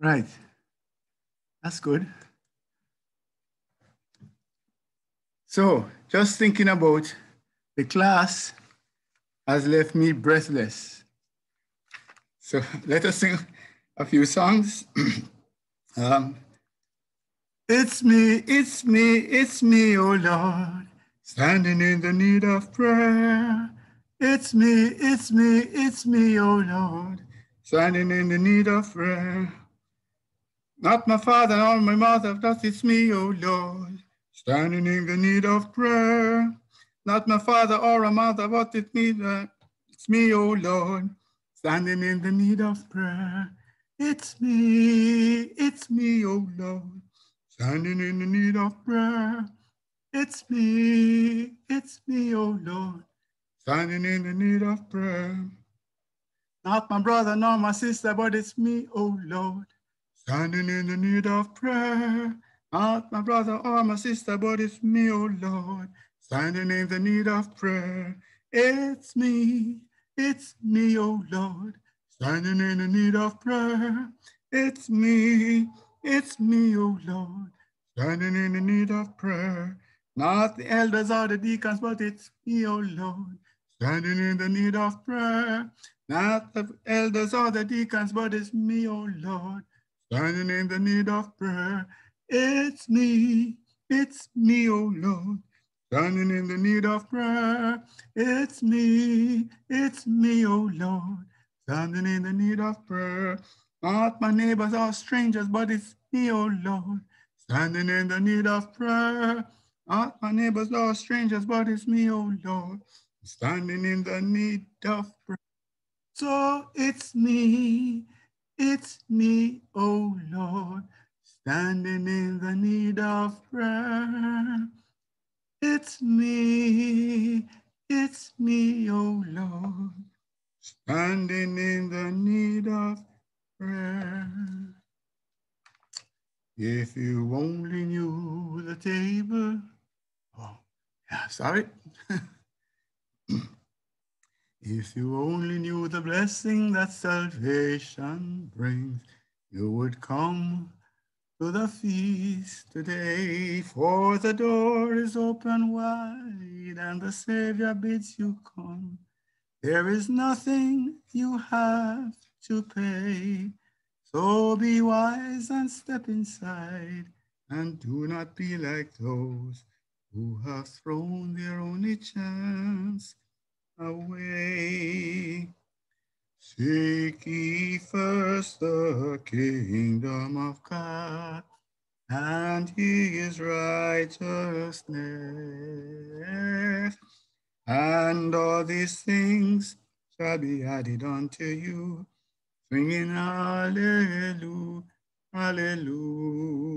Right. That's good. So, just thinking about the class has left me breathless. So, let us sing a few songs. um, it's me, it's me, it's me, oh Lord, standing in the need of prayer. It's me, it's me, it's me, oh Lord, standing in the need of prayer. Not my father nor my mother, but it's me, oh Lord, standing in the need of prayer. Not my father or a mother, but it's me, uh, it's me, oh Lord, standing in the need of prayer. It's me, it's me, oh Lord, standing in the need of prayer. It's me, it's me, oh Lord, standing in the need of prayer. Not my brother nor my sister, but it's me, oh Lord, Standing in the need of prayer, not my brother or my sister, but it's me, oh Lord. Standing in the need of prayer, it's me, it's me, oh Lord. Standing in the need of prayer, it's me, it's me, oh Lord. Standing in the need of prayer, not the elders or the deacons, but it's me, oh Lord. Standing in the need of prayer, not the elders or the deacons, but it's me, oh Lord standing in the need of prayer. It's me, it's me, oh Lord, standing in the need of prayer. It's me, it's me, oh Lord, standing in the need of prayer. Not my neighbors or strangers, but it's me, oh Lord, standing in the need of prayer. Not my neighbors or strangers, but it's me, oh Lord, standing in the need of prayer. So it's me, it's me, oh Lord, standing in the need of prayer. It's me, it's me, oh Lord, standing in the need of prayer. If you only knew the table. Oh, yeah, sorry. If you only knew the blessing that salvation brings, you would come to the feast today, for the door is open wide and the Savior bids you come. There is nothing you have to pay, so be wise and step inside, and do not be like those who have thrown their only chance away. Seek ye first the kingdom of God and his righteousness, and all these things shall be added unto you, singing hallelujah, hallelujah.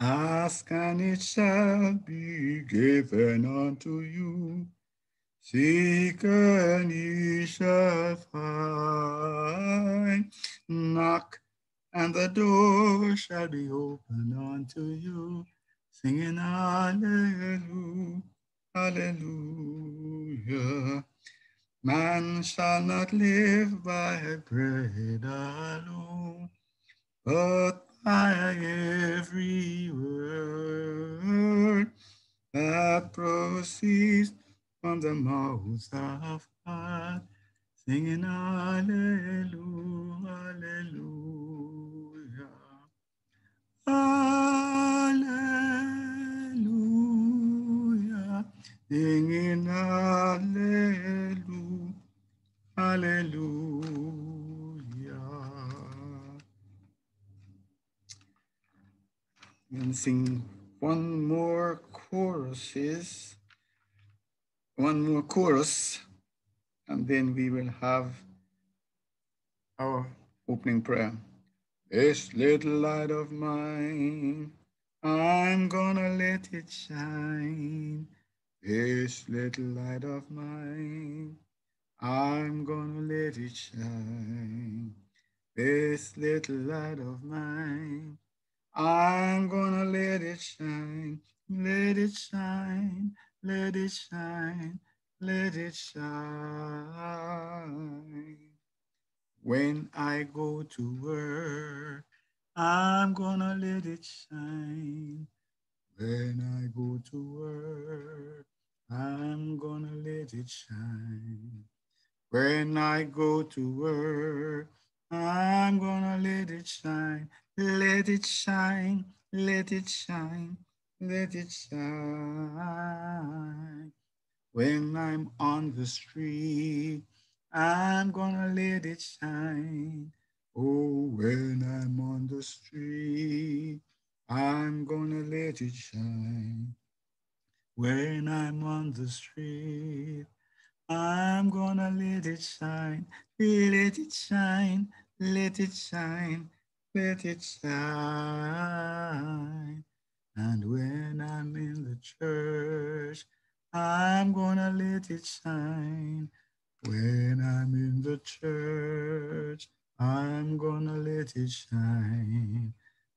Ask and it shall be given unto you. Seek and ye shall find. Knock and the door shall be opened unto you. Singing hallelujah, hallelujah. Man shall not live by bread alone, but by every word that proceeds from the mouth of God, singing Hallelujah, Hallelujah, singing Hallelujah, Hallelujah. and sing one more choruses, one more chorus, and then we will have our opening prayer. This little light of mine, I'm gonna let it shine. This little light of mine, I'm gonna let it shine. This little light of mine, I'm gonna let it shine, let it shine, let it shine, let it shine. when I go to work. I'm gonna let it shine. When I go to work, I'm gonna let it shine. When I go to work, I'm gonna let it shine. Let it shine, let it shine, let it shine. When I'm on the street, I'm gonna let it shine. Oh, when I'm on the street, I'm gonna let it shine. When I'm on the street, I'm gonna let it shine. Let it shine, let it shine, let it shine. And when I'm in the church, I'm gonna let it shine. When I'm in the church, I'm gonna let it shine.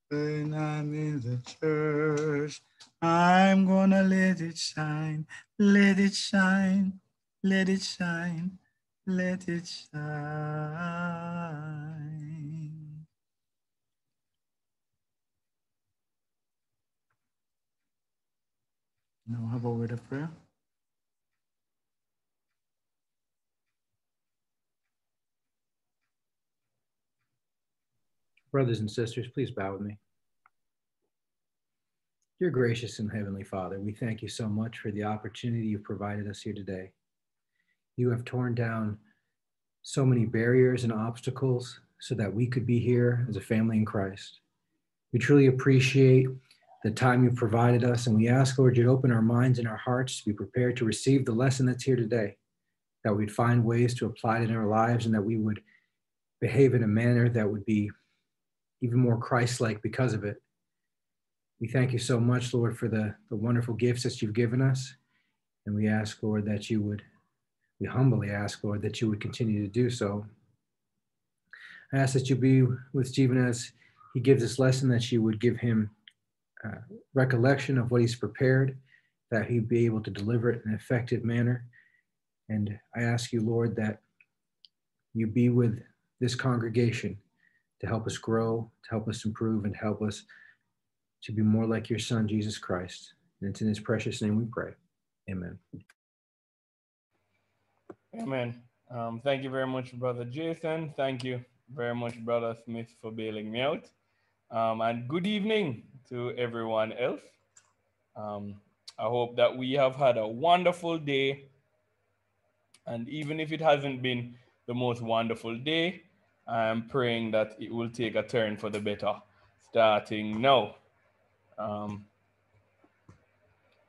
When I'm in the church, I'm gonna let it shine. Let it shine, let it shine, let it shine. Now, have a word of prayer? Brothers and sisters, please bow with me. Dear gracious and heavenly Father, we thank you so much for the opportunity you've provided us here today. You have torn down so many barriers and obstacles so that we could be here as a family in Christ. We truly appreciate the time you've provided us, and we ask, Lord, you'd open our minds and our hearts to be prepared to receive the lesson that's here today, that we'd find ways to apply it in our lives, and that we would behave in a manner that would be even more Christ like because of it. We thank you so much, Lord, for the, the wonderful gifts that you've given us. And we ask, Lord, that you would, we humbly ask, Lord, that you would continue to do so. I ask that you be with Steven as he gives this lesson, that you would give him uh, recollection of what he's prepared, that he'd be able to deliver it in an effective manner. And I ask you, Lord, that you be with this congregation to help us grow, to help us improve, and help us to be more like your Son, Jesus Christ. And it's in his precious name we pray. Amen. Amen. Um, thank you very much, Brother Jason. Thank you very much, Brother Smith, for bailing me out. Um, and good evening to everyone else. Um, I hope that we have had a wonderful day. And even if it hasn't been the most wonderful day, I'm praying that it will take a turn for the better starting now. Um,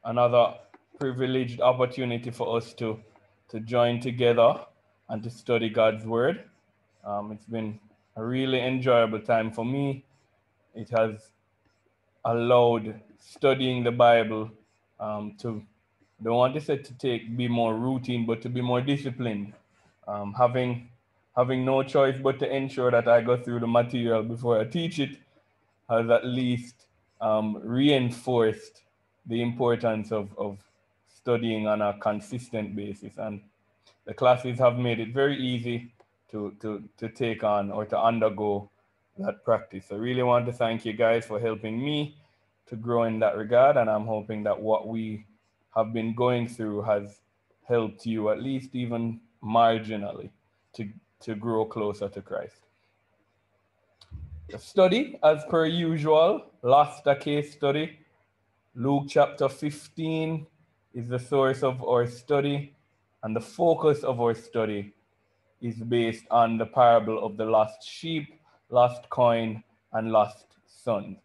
another privileged opportunity for us to, to join together and to study God's Word. Um, it's been a really enjoyable time for me. It has allowed studying the Bible um, to, don't want to say to take, be more routine, but to be more disciplined. Um, having having no choice but to ensure that I go through the material before I teach it has at least um, reinforced the importance of, of studying on a consistent basis. And the classes have made it very easy to, to, to take on or to undergo that practice. I really want to thank you guys for helping me to grow in that regard. And I'm hoping that what we have been going through has helped you at least even marginally to to grow closer to Christ. The study, as per usual, lost a case study. Luke chapter 15 is the source of our study, and the focus of our study is based on the parable of the lost sheep, lost coin, and lost son.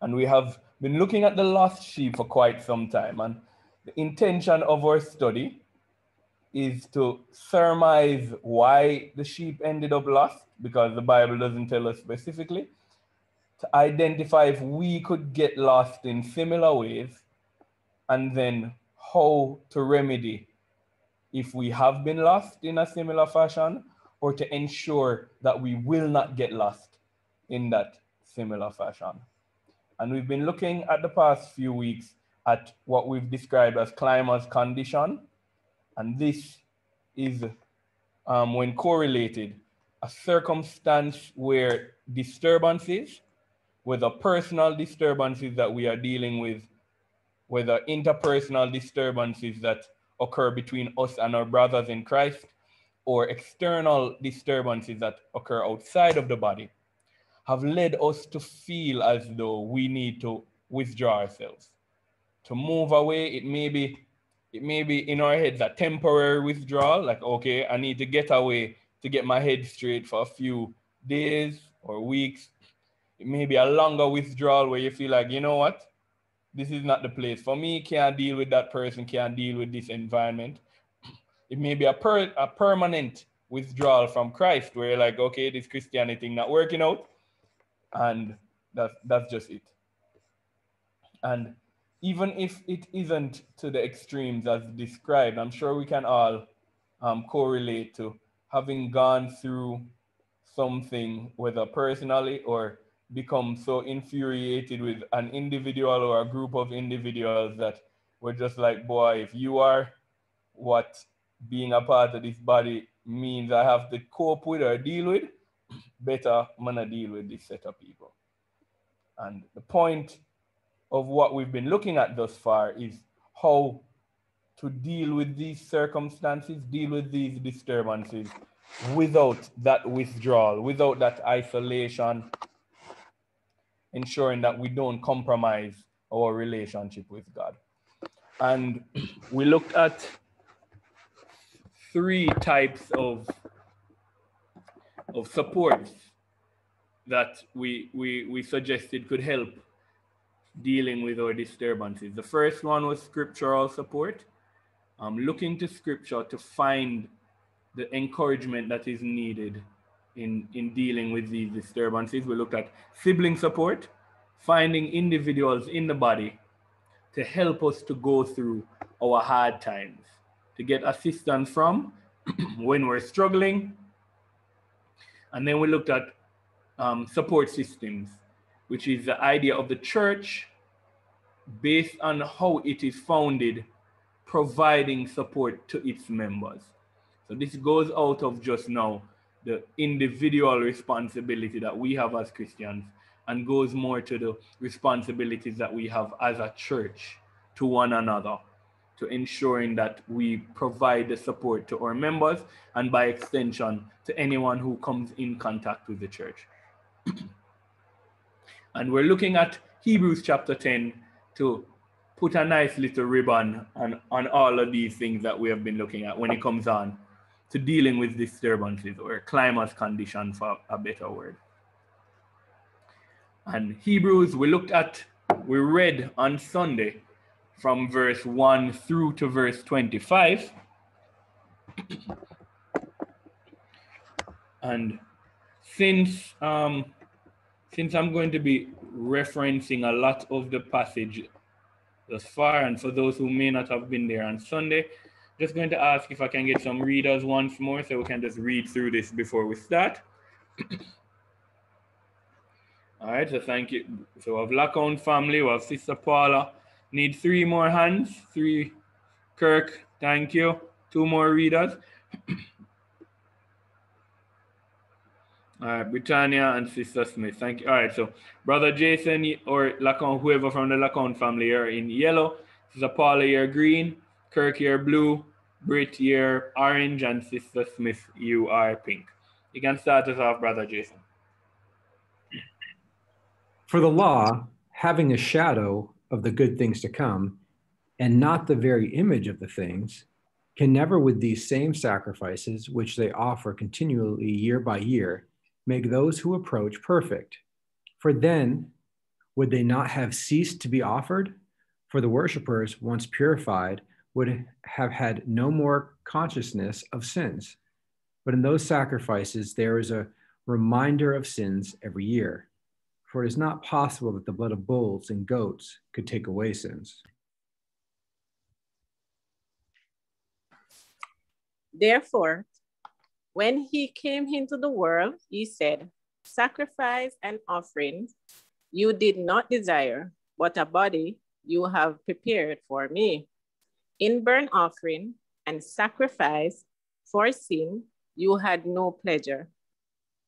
And we have been looking at the lost sheep for quite some time, and the intention of our study is to surmise why the sheep ended up lost, because the Bible doesn't tell us specifically, to identify if we could get lost in similar ways, and then how to remedy if we have been lost in a similar fashion, or to ensure that we will not get lost in that similar fashion. And we've been looking at the past few weeks at what we've described as climber's condition, and this is um, when correlated, a circumstance where disturbances, whether personal disturbances that we are dealing with, whether interpersonal disturbances that occur between us and our brothers in Christ, or external disturbances that occur outside of the body, have led us to feel as though we need to withdraw ourselves. To move away, it may be it may be in our heads a temporary withdrawal, like okay, I need to get away to get my head straight for a few days or weeks. It may be a longer withdrawal where you feel like, you know what? This is not the place for me. Can't deal with that person, can't deal with this environment. It may be a, per, a permanent withdrawal from Christ where you're like, okay, this Christianity thing not working out. And that's that's just it. And even if it isn't to the extremes as described, I'm sure we can all um, correlate to having gone through something, whether personally or become so infuriated with an individual or a group of individuals that we're just like, boy, if you are what being a part of this body means I have to cope with or deal with, better I'm gonna deal with this set of people. And the point of what we've been looking at thus far is how to deal with these circumstances, deal with these disturbances without that withdrawal, without that isolation, ensuring that we don't compromise our relationship with God. And we looked at three types of, of supports that we, we, we suggested could help dealing with our disturbances. The first one was scriptural support, um, looking to scripture to find the encouragement that is needed in, in dealing with these disturbances. We looked at sibling support, finding individuals in the body to help us to go through our hard times, to get assistance from when we're struggling. And then we looked at um, support systems, which is the idea of the church based on how it is founded, providing support to its members. So this goes out of just now the individual responsibility that we have as Christians and goes more to the responsibilities that we have as a church to one another to ensuring that we provide the support to our members and by extension to anyone who comes in contact with the church. and we're looking at Hebrews chapter 10 to put a nice little ribbon on, on all of these things that we have been looking at when it comes on to dealing with disturbances or climate condition for a better word. And Hebrews, we looked at, we read on Sunday from verse 1 through to verse 25. and since um, since I'm going to be referencing a lot of the passage thus far, and for those who may not have been there on Sunday, just going to ask if I can get some readers once more so we can just read through this before we start. All right, so thank you. So we have Lacon family, we have Sister Paula. Need three more hands, three. Kirk, thank you. Two more readers. All right, Britannia and Sister Smith. Thank you. All right, so Brother Jason or Lacon, whoever from the Lacon family are in yellow. Sister Paula, you're green. Kirk, you're blue. Brit, you're orange. And Sister Smith, you are pink. You can start us off, Brother Jason. For the law, having a shadow of the good things to come, and not the very image of the things, can never, with these same sacrifices, which they offer continually year by year, make those who approach perfect. For then would they not have ceased to be offered? For the worshippers, once purified, would have had no more consciousness of sins. But in those sacrifices, there is a reminder of sins every year. For it is not possible that the blood of bulls and goats could take away sins. Therefore, when he came into the world, he said, Sacrifice and offering you did not desire, but a body you have prepared for me. In burnt offering and sacrifice for sin, you had no pleasure.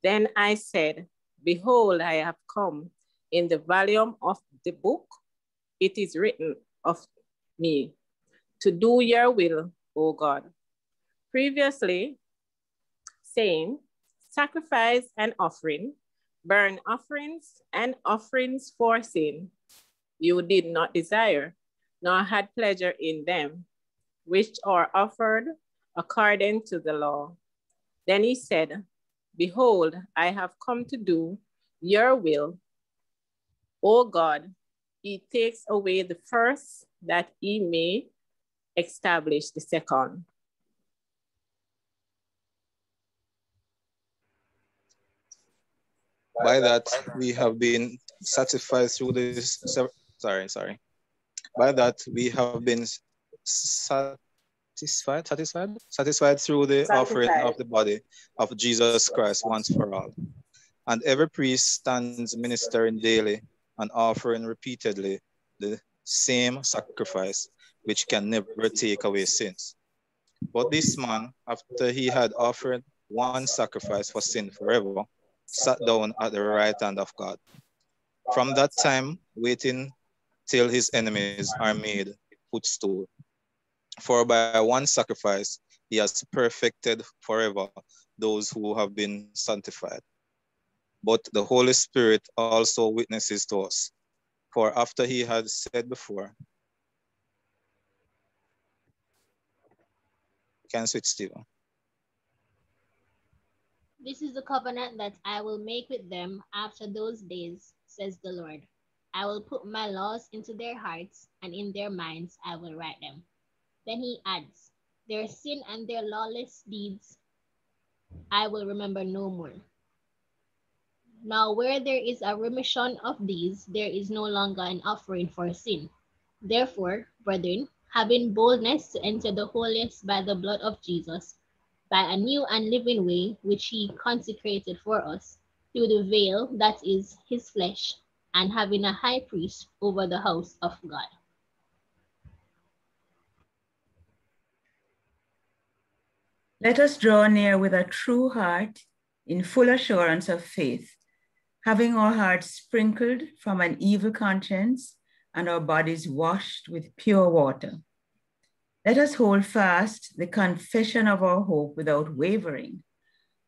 Then I said, Behold, I have come. In the volume of the book, it is written of me to do your will, O God. Previously, saying, Sacrifice and offering, burn offerings and offerings for sin, you did not desire, nor had pleasure in them, which are offered according to the law. Then he said, Behold, I have come to do your will. O God, he takes away the first that he may establish the second. By that, we have been satisfied through this, sorry, sorry. By that, we have been satisfied, satisfied, satisfied satisfied through the satisfied. offering of the body of Jesus Christ once for all. And every priest stands ministering daily and offering repeatedly the same sacrifice, which can never take away sins. But this man, after he had offered one sacrifice for sin forever, sat down at the right hand of God. From that time, waiting till his enemies are made footstool. For by one sacrifice, he has perfected forever those who have been sanctified. But the Holy Spirit also witnesses to us. For after he had said before, can switch, Steven. This is the covenant that I will make with them after those days, says the Lord. I will put my laws into their hearts, and in their minds I will write them. Then he adds, Their sin and their lawless deeds I will remember no more. Now, where there is a remission of these, there is no longer an offering for sin. Therefore, brethren, having boldness to enter the holiest by the blood of Jesus, by a new and living way which he consecrated for us, through the veil that is his flesh, and having a high priest over the house of God. Let us draw near with a true heart in full assurance of faith having our hearts sprinkled from an evil conscience and our bodies washed with pure water. Let us hold fast the confession of our hope without wavering,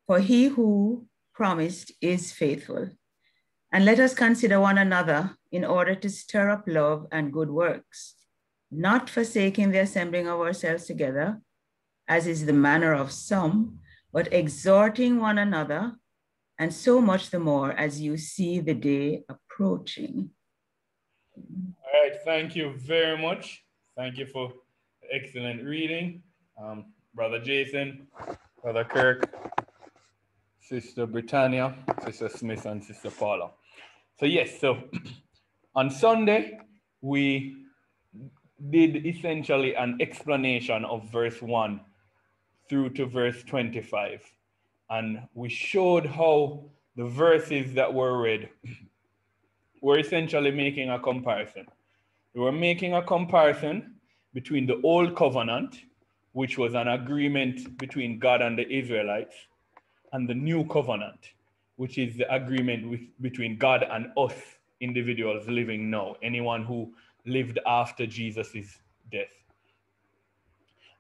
for he who promised is faithful. And let us consider one another in order to stir up love and good works, not forsaking the assembling of ourselves together, as is the manner of some, but exhorting one another and so much the more as you see the day approaching. All right, thank you very much. Thank you for excellent reading. Um, Brother Jason, Brother Kirk, Sister Britannia, Sister Smith, and Sister Paula. So, yes, so on Sunday, we did essentially an explanation of verse 1 through to verse 25 and we showed how the verses that were read were essentially making a comparison. We were making a comparison between the old covenant, which was an agreement between God and the Israelites, and the new covenant, which is the agreement with, between God and us individuals living now, anyone who lived after Jesus' death.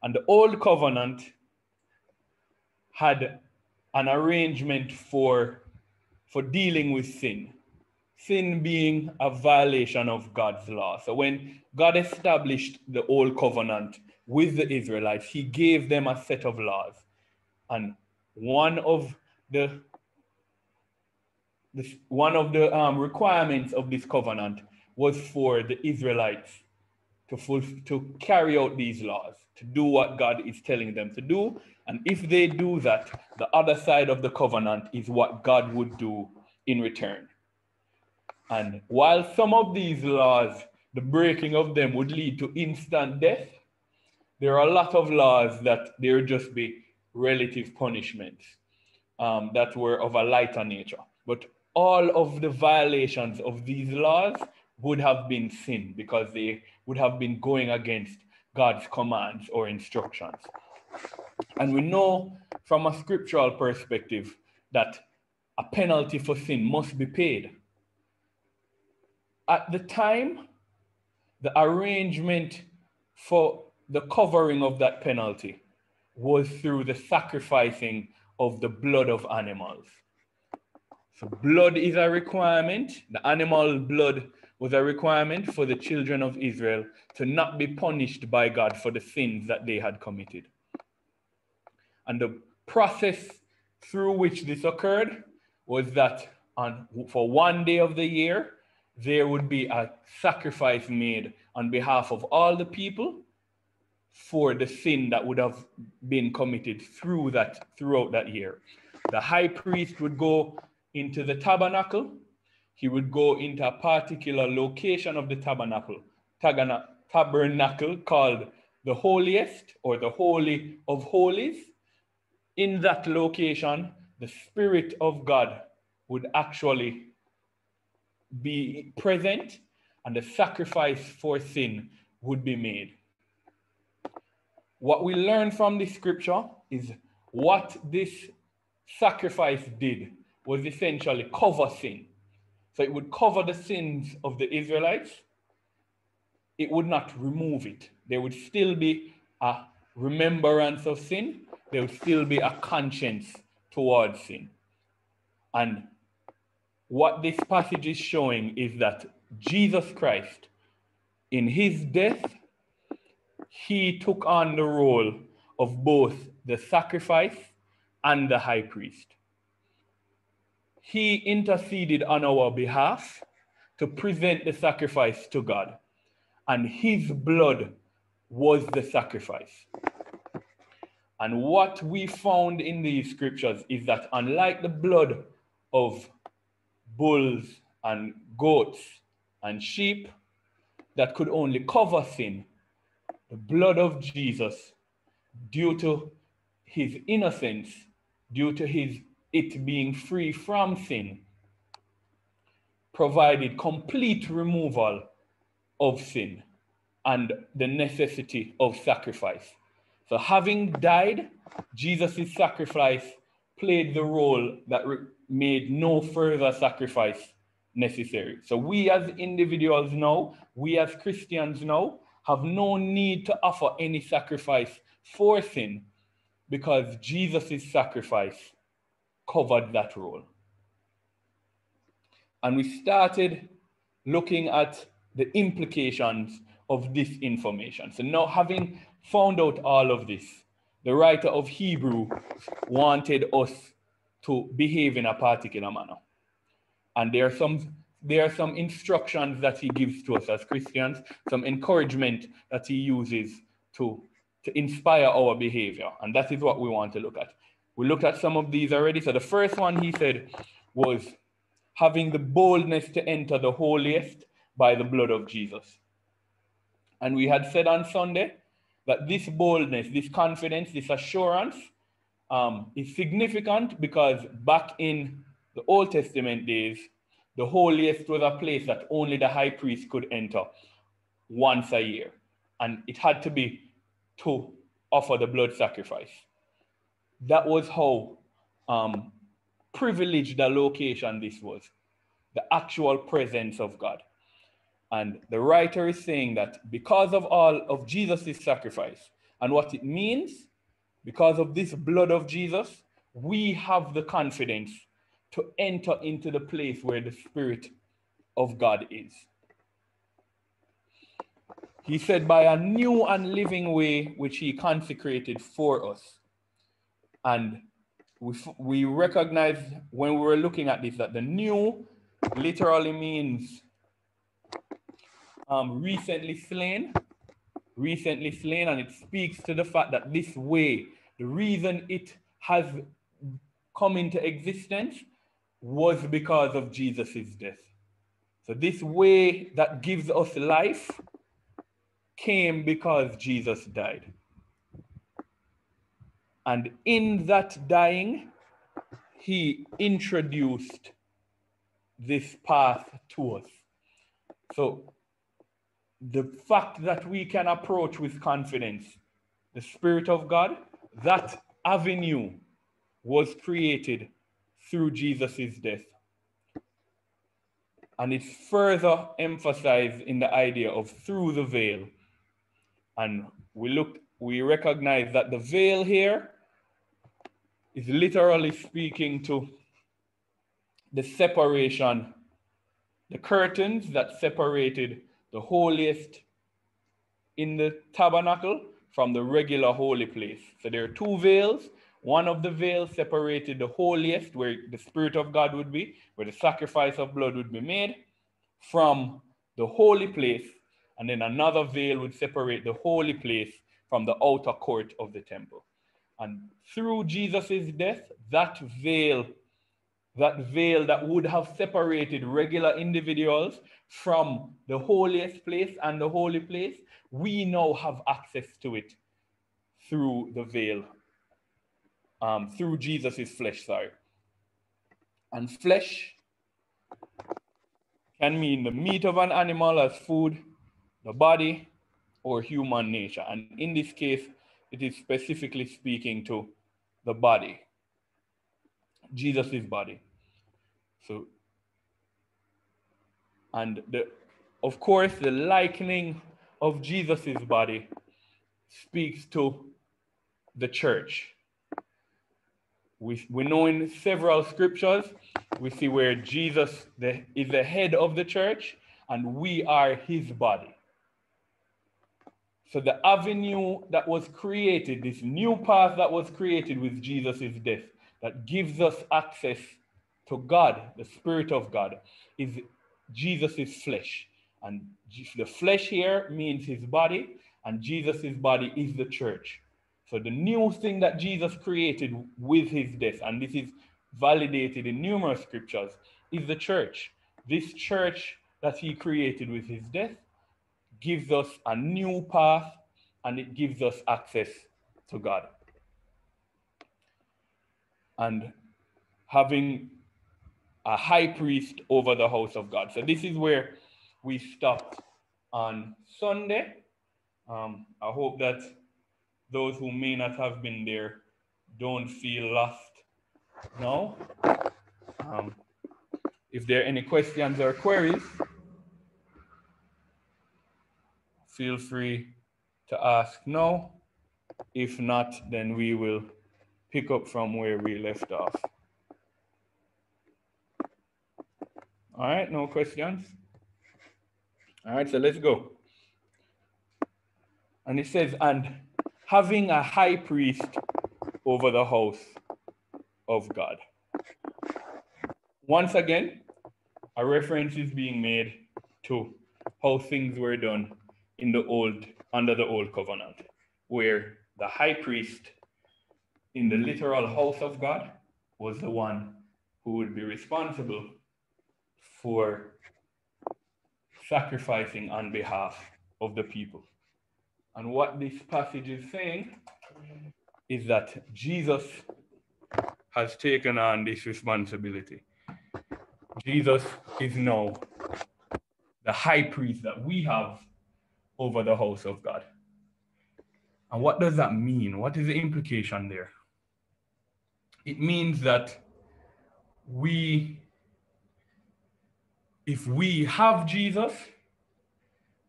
And the old covenant had an arrangement for, for dealing with sin. Sin being a violation of God's law. So when God established the old covenant with the Israelites, he gave them a set of laws. And one of the this, one of the um, requirements of this covenant was for the Israelites to, full, to carry out these laws, to do what God is telling them to do, and if they do that, the other side of the covenant is what God would do in return. And while some of these laws, the breaking of them would lead to instant death, there are a lot of laws that there would just be relative punishments um, that were of a lighter nature. But all of the violations of these laws would have been sin because they would have been going against God's commands or instructions. And we know from a scriptural perspective that a penalty for sin must be paid. At the time, the arrangement for the covering of that penalty was through the sacrificing of the blood of animals. So, blood is a requirement. The animal blood was a requirement for the children of Israel to not be punished by God for the sins that they had committed. And the process through which this occurred was that on, for one day of the year, there would be a sacrifice made on behalf of all the people for the sin that would have been committed through that throughout that year. The high priest would go into the tabernacle. He would go into a particular location of the tabernacle, tabernacle called the holiest or the holy of holies. In that location, the Spirit of God would actually be present and the sacrifice for sin would be made. What we learn from this scripture is what this sacrifice did was essentially cover sin. So it would cover the sins of the Israelites. It would not remove it. There would still be a remembrance of sin. There would still be a conscience towards sin. And what this passage is showing is that Jesus Christ, in his death, he took on the role of both the sacrifice and the high priest. He interceded on our behalf to present the sacrifice to God, and his blood was the sacrifice. And what we found in these scriptures is that unlike the blood of bulls and goats and sheep that could only cover sin, the blood of Jesus, due to his innocence, due to his it being free from sin, provided complete removal of sin and the necessity of sacrifice. So, having died, Jesus' sacrifice played the role that made no further sacrifice necessary. So, we as individuals know, we as Christians know, have no need to offer any sacrifice for sin because Jesus' sacrifice covered that role. And we started looking at the implications of this information. So now having found out all of this, the writer of Hebrew wanted us to behave in a particular manner. And there are some there are some instructions that he gives to us as Christians, some encouragement that he uses to, to inspire our behavior. And that is what we want to look at. We looked at some of these already. So the first one he said was having the boldness to enter the holiest by the blood of Jesus. And we had said on Sunday that this boldness, this confidence, this assurance um, is significant because back in the Old Testament days, the holiest was a place that only the high priest could enter once a year. And it had to be to offer the blood sacrifice. That was how um, privileged the location this was, the actual presence of God. And the writer is saying that because of all of Jesus' sacrifice and what it means, because of this blood of Jesus, we have the confidence to enter into the place where the Spirit of God is. He said, by a new and living way which he consecrated for us. And we, we recognize when we were looking at this that the new literally means um, recently slain, recently slain, and it speaks to the fact that this way, the reason it has come into existence was because of Jesus' death. So this way that gives us life came because Jesus died. And in that dying, he introduced this path to us. So the fact that we can approach with confidence the Spirit of God, that avenue was created through Jesus' death. And it's further emphasized in the idea of through the veil. And we look, we recognize that the veil here is literally speaking to the separation, the curtains that separated the holiest in the tabernacle from the regular holy place. So there are two veils. One of the veils separated the holiest, where the Spirit of God would be, where the sacrifice of blood would be made, from the holy place. And then another veil would separate the holy place from the outer court of the temple. And through Jesus' death, that veil, that veil that would have separated regular individuals from the holiest place and the holy place, we now have access to it through the veil, um, through Jesus' flesh, sorry. And flesh can mean the meat of an animal as food, the body, or human nature. And in this case, it is specifically speaking to the body, Jesus' body. So, and the, of course, the likening of Jesus' body speaks to the church. We, we know in several scriptures, we see where Jesus the, is the head of the church and we are his body. So the avenue that was created, this new path that was created with Jesus' death, that gives us access to God, the Spirit of God, is Jesus' flesh. And the flesh here means his body, and Jesus' body is the church. So the new thing that Jesus created with his death, and this is validated in numerous scriptures, is the church. This church that he created with his death gives us a new path and it gives us access to God. And having a high priest over the house of God. So this is where we stopped on Sunday. Um, I hope that those who may not have been there don't feel lost now. Um, if there are any questions or queries, feel free to ask now. If not, then we will pick up from where we left off. All right, no questions? All right, so let's go. And it says, and having a high priest over the house of God. Once again, a reference is being made to how things were done in the old, under the old covenant, where the high priest in the literal house of God was the one who would be responsible for sacrificing on behalf of the people. And what this passage is saying is that Jesus has taken on this responsibility. Jesus is now the high priest that we have over the house of God. And what does that mean? What is the implication there? It means that we if we have Jesus,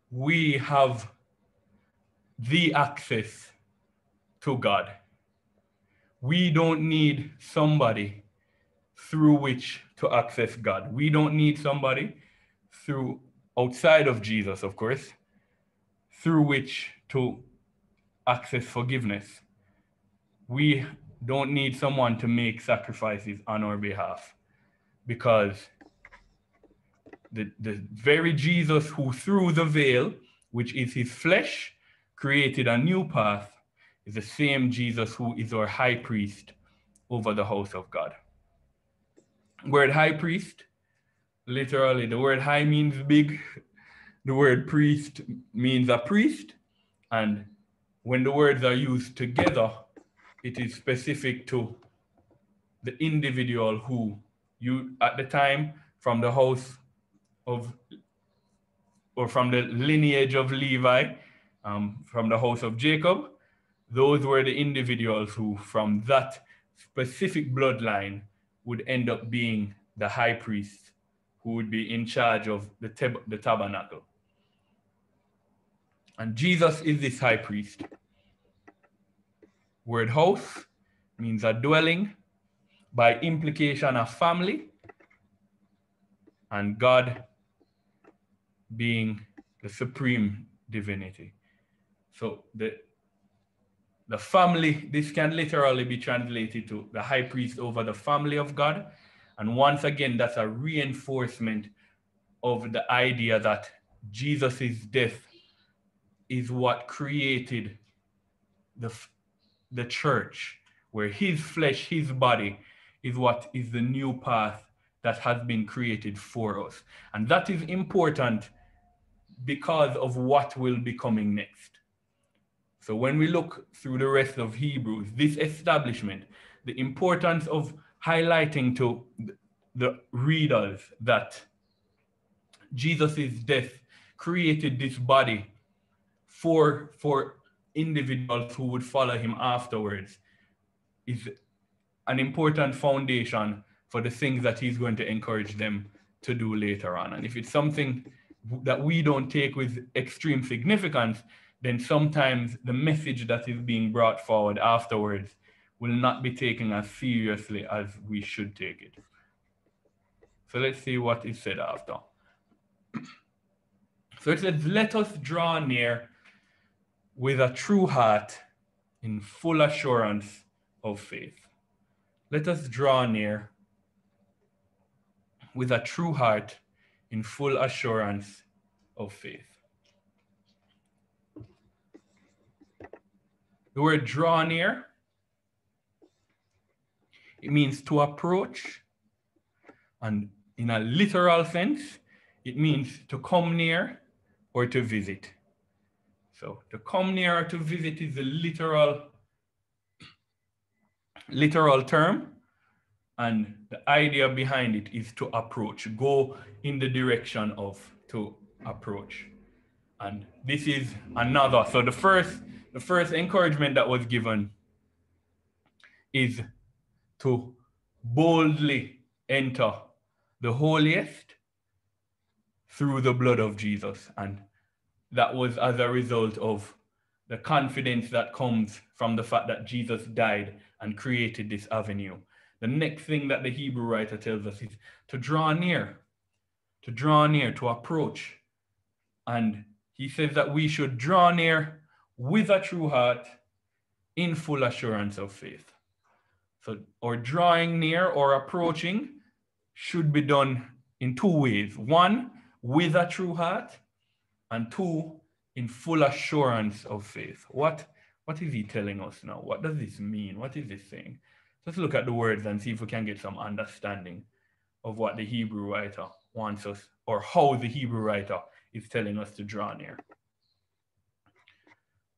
we have the access to God. We don't need somebody through which to access God. We don't need somebody through outside of Jesus, of course, through which to access forgiveness. We don't need someone to make sacrifices on our behalf because the, the very Jesus who through the veil, which is his flesh, created a new path, is the same Jesus who is our high priest over the house of God. Word high priest, literally, the word high means big. The word priest means a priest. And when the words are used together, it is specific to the individual who you, at the time, from the house of, or from the lineage of Levi, um, from the house of Jacob, those were the individuals who, from that specific bloodline would end up being the high priest who would be in charge of the, tab the tabernacle. And Jesus is this high priest. Word house means a dwelling, by implication, a family, and God being the supreme divinity. So the the family, this can literally be translated to the high priest over the family of God. And once again, that's a reinforcement of the idea that Jesus' death is what created the, the church, where his flesh, his body, is what is the new path that has been created for us. And that is important because of what will be coming next. So when we look through the rest of Hebrews, this establishment, the importance of highlighting to the readers that Jesus' death created this body for, for individuals who would follow him afterwards is an important foundation for the things that he's going to encourage them to do later on. And if it's something that we don't take with extreme significance, then sometimes the message that is being brought forward afterwards will not be taken as seriously as we should take it. So let's see what is said after. So it says, let us draw near with a true heart in full assurance of faith. Let us draw near with a true heart in full assurance of faith. The word draw near, it means to approach. And in a literal sense, it means to come near or to visit. So to come near or to visit is a literal, literal term. And the idea behind it is to approach, go in the direction of to approach. And this is another. So the first the first encouragement that was given is to boldly enter the holiest through the blood of Jesus. And that was as a result of the confidence that comes from the fact that Jesus died and created this avenue. The next thing that the Hebrew writer tells us is to draw near, to draw near, to approach. And he says that we should draw near with a true heart in full assurance of faith. So, or drawing near or approaching should be done in two ways. One, with a true heart, and two, in full assurance of faith. What, what is he telling us now? What does this mean? What is this saying? Let's look at the words and see if we can get some understanding of what the Hebrew writer wants us, or how the Hebrew writer is telling us to draw near.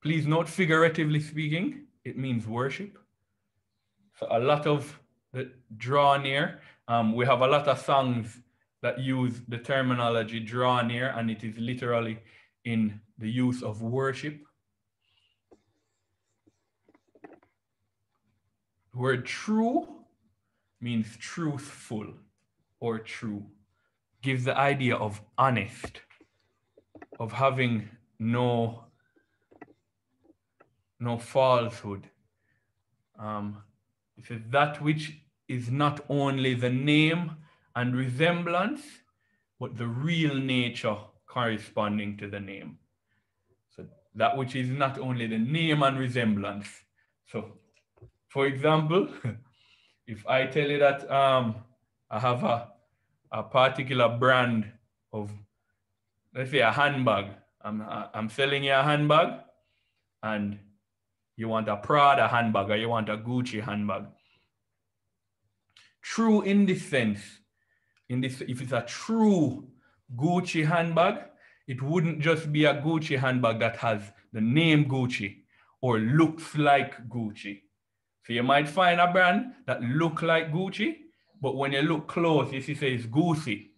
Please note, figuratively speaking, it means worship. So a lot of the draw near, um, we have a lot of songs that use the terminology draw near, and it is literally in the use of worship. The word true means truthful or true. Gives the idea of honest, of having no no falsehood. Um, it says that which is not only the name and resemblance, but the real nature corresponding to the name. So that which is not only the name and resemblance. So, for example, if I tell you that um, I have a, a particular brand of, let's say a handbag, I'm, I'm selling you a handbag and you want a Prada handbag or you want a Gucci handbag. True in this sense, in this, if it's a true Gucci handbag, it wouldn't just be a Gucci handbag that has the name Gucci or looks like Gucci. So you might find a brand that look like Gucci, but when you look close, you see it's Gucci.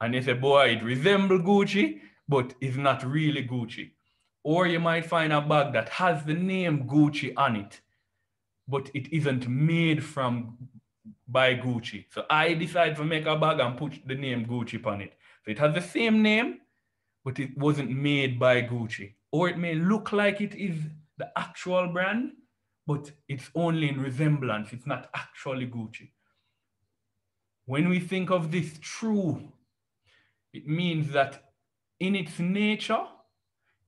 And you say, boy, it resembles Gucci, but it's not really Gucci. Or you might find a bag that has the name Gucci on it, but it isn't made from by Gucci. So I decided to make a bag and put the name Gucci on it. So it has the same name, but it wasn't made by Gucci. Or it may look like it is the actual brand, but it's only in resemblance. It's not actually Gucci. When we think of this true, it means that in its nature,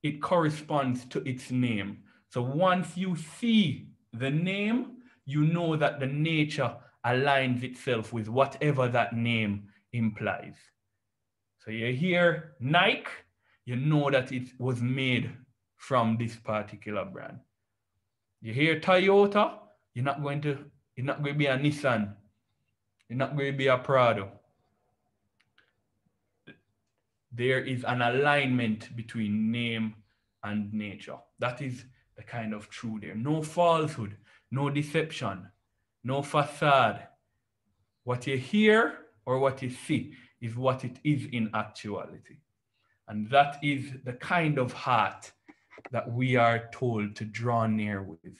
it corresponds to its name. So once you see the name, you know that the nature aligns itself with whatever that name implies. So you hear Nike, you know that it was made from this particular brand. You hear Toyota, you're not going to, you're not going to be a Nissan. You're not going to be a Prado. There is an alignment between name and nature. That is the kind of true there. No falsehood, no deception, no facade. What you hear or what you see is what it is in actuality. And that is the kind of heart that we are told to draw near with.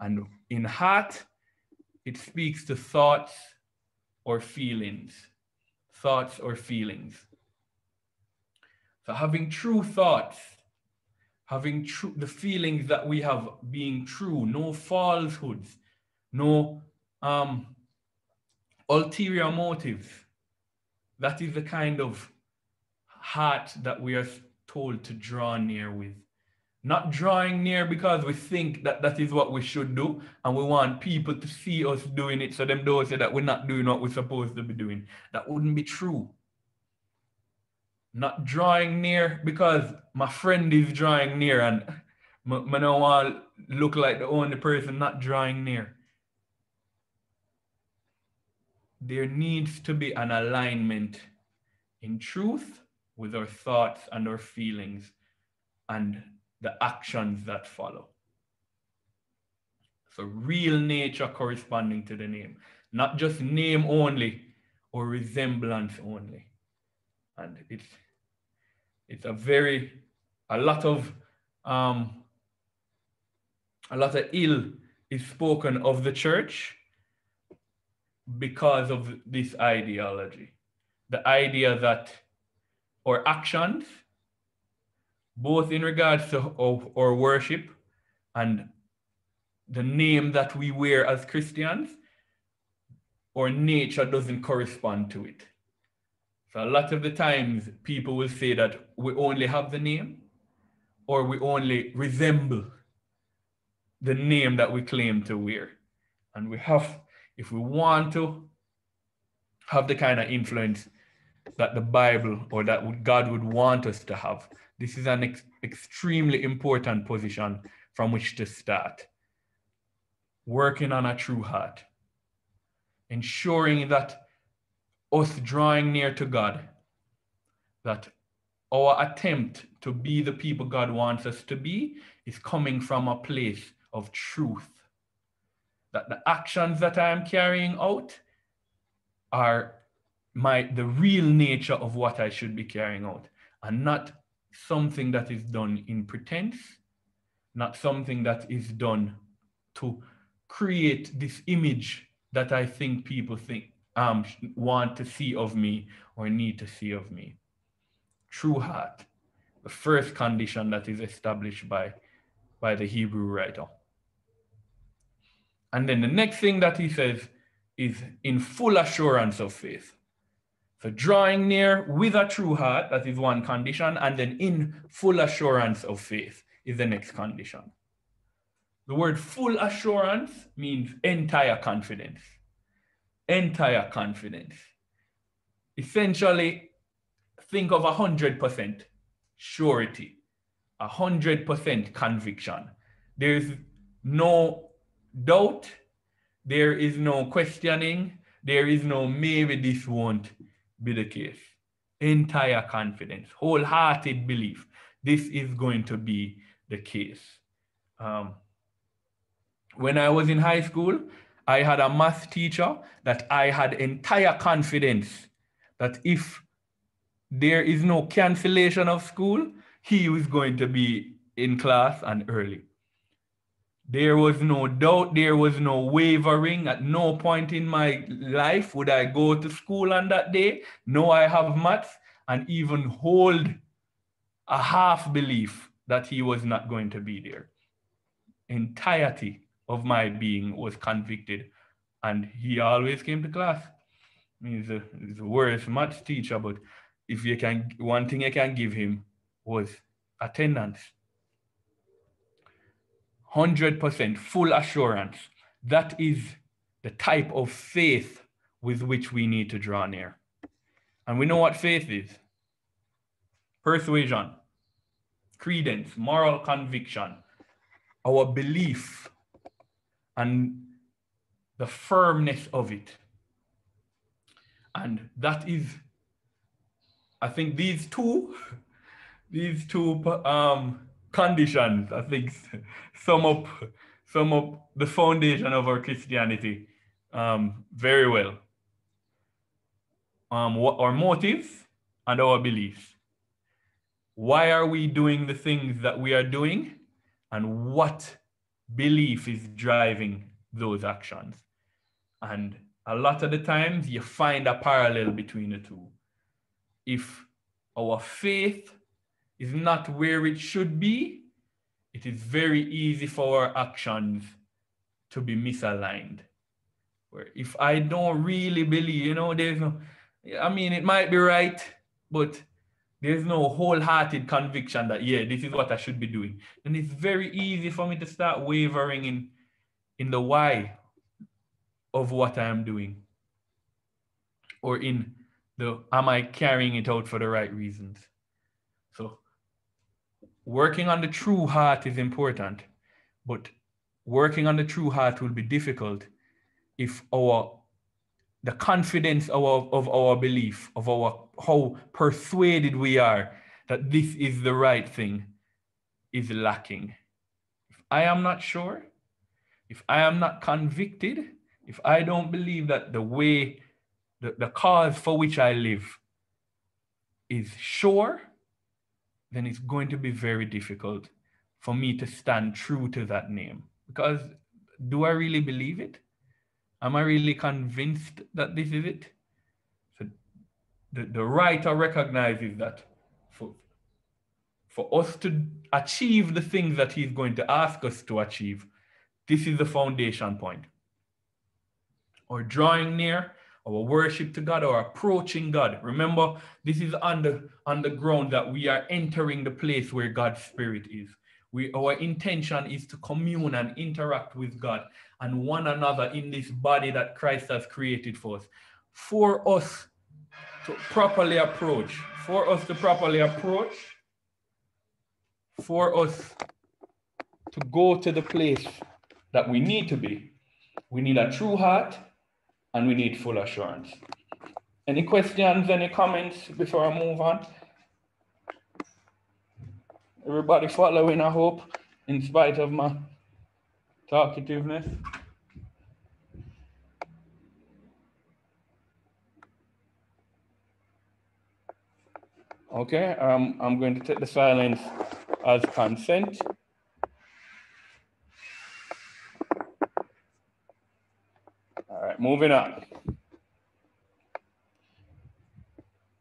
And in heart, it speaks to thoughts or feelings. Thoughts or feelings. So having true thoughts, having true the feelings that we have being true, no falsehoods, no um, ulterior motives. That is the kind of heart that we are told to draw near with. Not drawing near because we think that that is what we should do and we want people to see us doing it so them don't say that we're not doing what we're supposed to be doing. That wouldn't be true. Not drawing near because my friend is drawing near and I don't want to look like the only person not drawing near there needs to be an alignment in truth with our thoughts and our feelings and the actions that follow. So real nature corresponding to the name, not just name only or resemblance only. And it's it's a very a lot of um a lot of ill is spoken of the church because of this ideology. The idea that our actions both in regards to our worship and the name that we wear as Christians, or nature doesn't correspond to it. So a lot of the times people will say that we only have the name or we only resemble the name that we claim to wear. And we have, if we want to have the kind of influence that the Bible or that God would want us to have, this is an ex extremely important position from which to start. Working on a true heart, ensuring that us drawing near to God, that our attempt to be the people God wants us to be is coming from a place of truth. That the actions that I am carrying out are my the real nature of what I should be carrying out and not something that is done in pretense, not something that is done to create this image that I think people think um, want to see of me or need to see of me. True heart, the first condition that is established by, by the Hebrew writer. And then the next thing that he says is in full assurance of faith. So drawing near with a true heart, that is one condition, and then in full assurance of faith is the next condition. The word full assurance means entire confidence. Entire confidence. Essentially, think of a 100% surety, a 100% conviction. There's no doubt, there is no questioning, there is no maybe this won't be the case. Entire confidence, wholehearted belief. This is going to be the case. Um, when I was in high school, I had a math teacher that I had entire confidence that if there is no cancellation of school, he was going to be in class and early. There was no doubt, there was no wavering. At no point in my life would I go to school on that day. No, I have maths and even hold a half belief that he was not going to be there. Entirety of my being was convicted, and he always came to class. He's a worst maths teacher, but if you can, one thing I can give him was attendance. 100% full assurance. That is the type of faith with which we need to draw near. And we know what faith is persuasion, credence, moral conviction, our belief, and the firmness of it. And that is, I think these two, these two um, conditions, I think, sum up, sum up the foundation of our Christianity um, very well. Um, what our motives and our beliefs. Why are we doing the things that we are doing? And what belief is driving those actions? And a lot of the times you find a parallel between the two. If our faith is not where it should be, it is very easy for our actions to be misaligned. Where if I don't really believe, you know, there's no, I mean, it might be right, but there's no wholehearted conviction that yeah this is what i should be doing. And it's very easy for me to start wavering in in the why of what i am doing. Or in the am i carrying it out for the right reasons? so working on the true heart is important but working on the true heart will be difficult if our the confidence of our, of our belief, of our how persuaded we are that this is the right thing, is lacking. If I am not sure, if I am not convicted, if I don't believe that the way, the, the cause for which I live is sure, then it's going to be very difficult for me to stand true to that name. Because do I really believe it? Am I really convinced that this is it? So the, the writer recognizes that for, for us to achieve the things that he's going to ask us to achieve, this is the foundation point. Or drawing near, our worship to God, our approaching God. Remember, this is on the, on the ground that we are entering the place where God's Spirit is. We, our intention is to commune and interact with God and one another in this body that Christ has created for us. For us to properly approach, for us to properly approach, for us to go to the place that we need to be, we need a true heart and we need full assurance. Any questions, any comments before I move on? Everybody following, I hope, in spite of my talkativeness. Okay, um, I'm going to take the silence as consent. Right, moving on.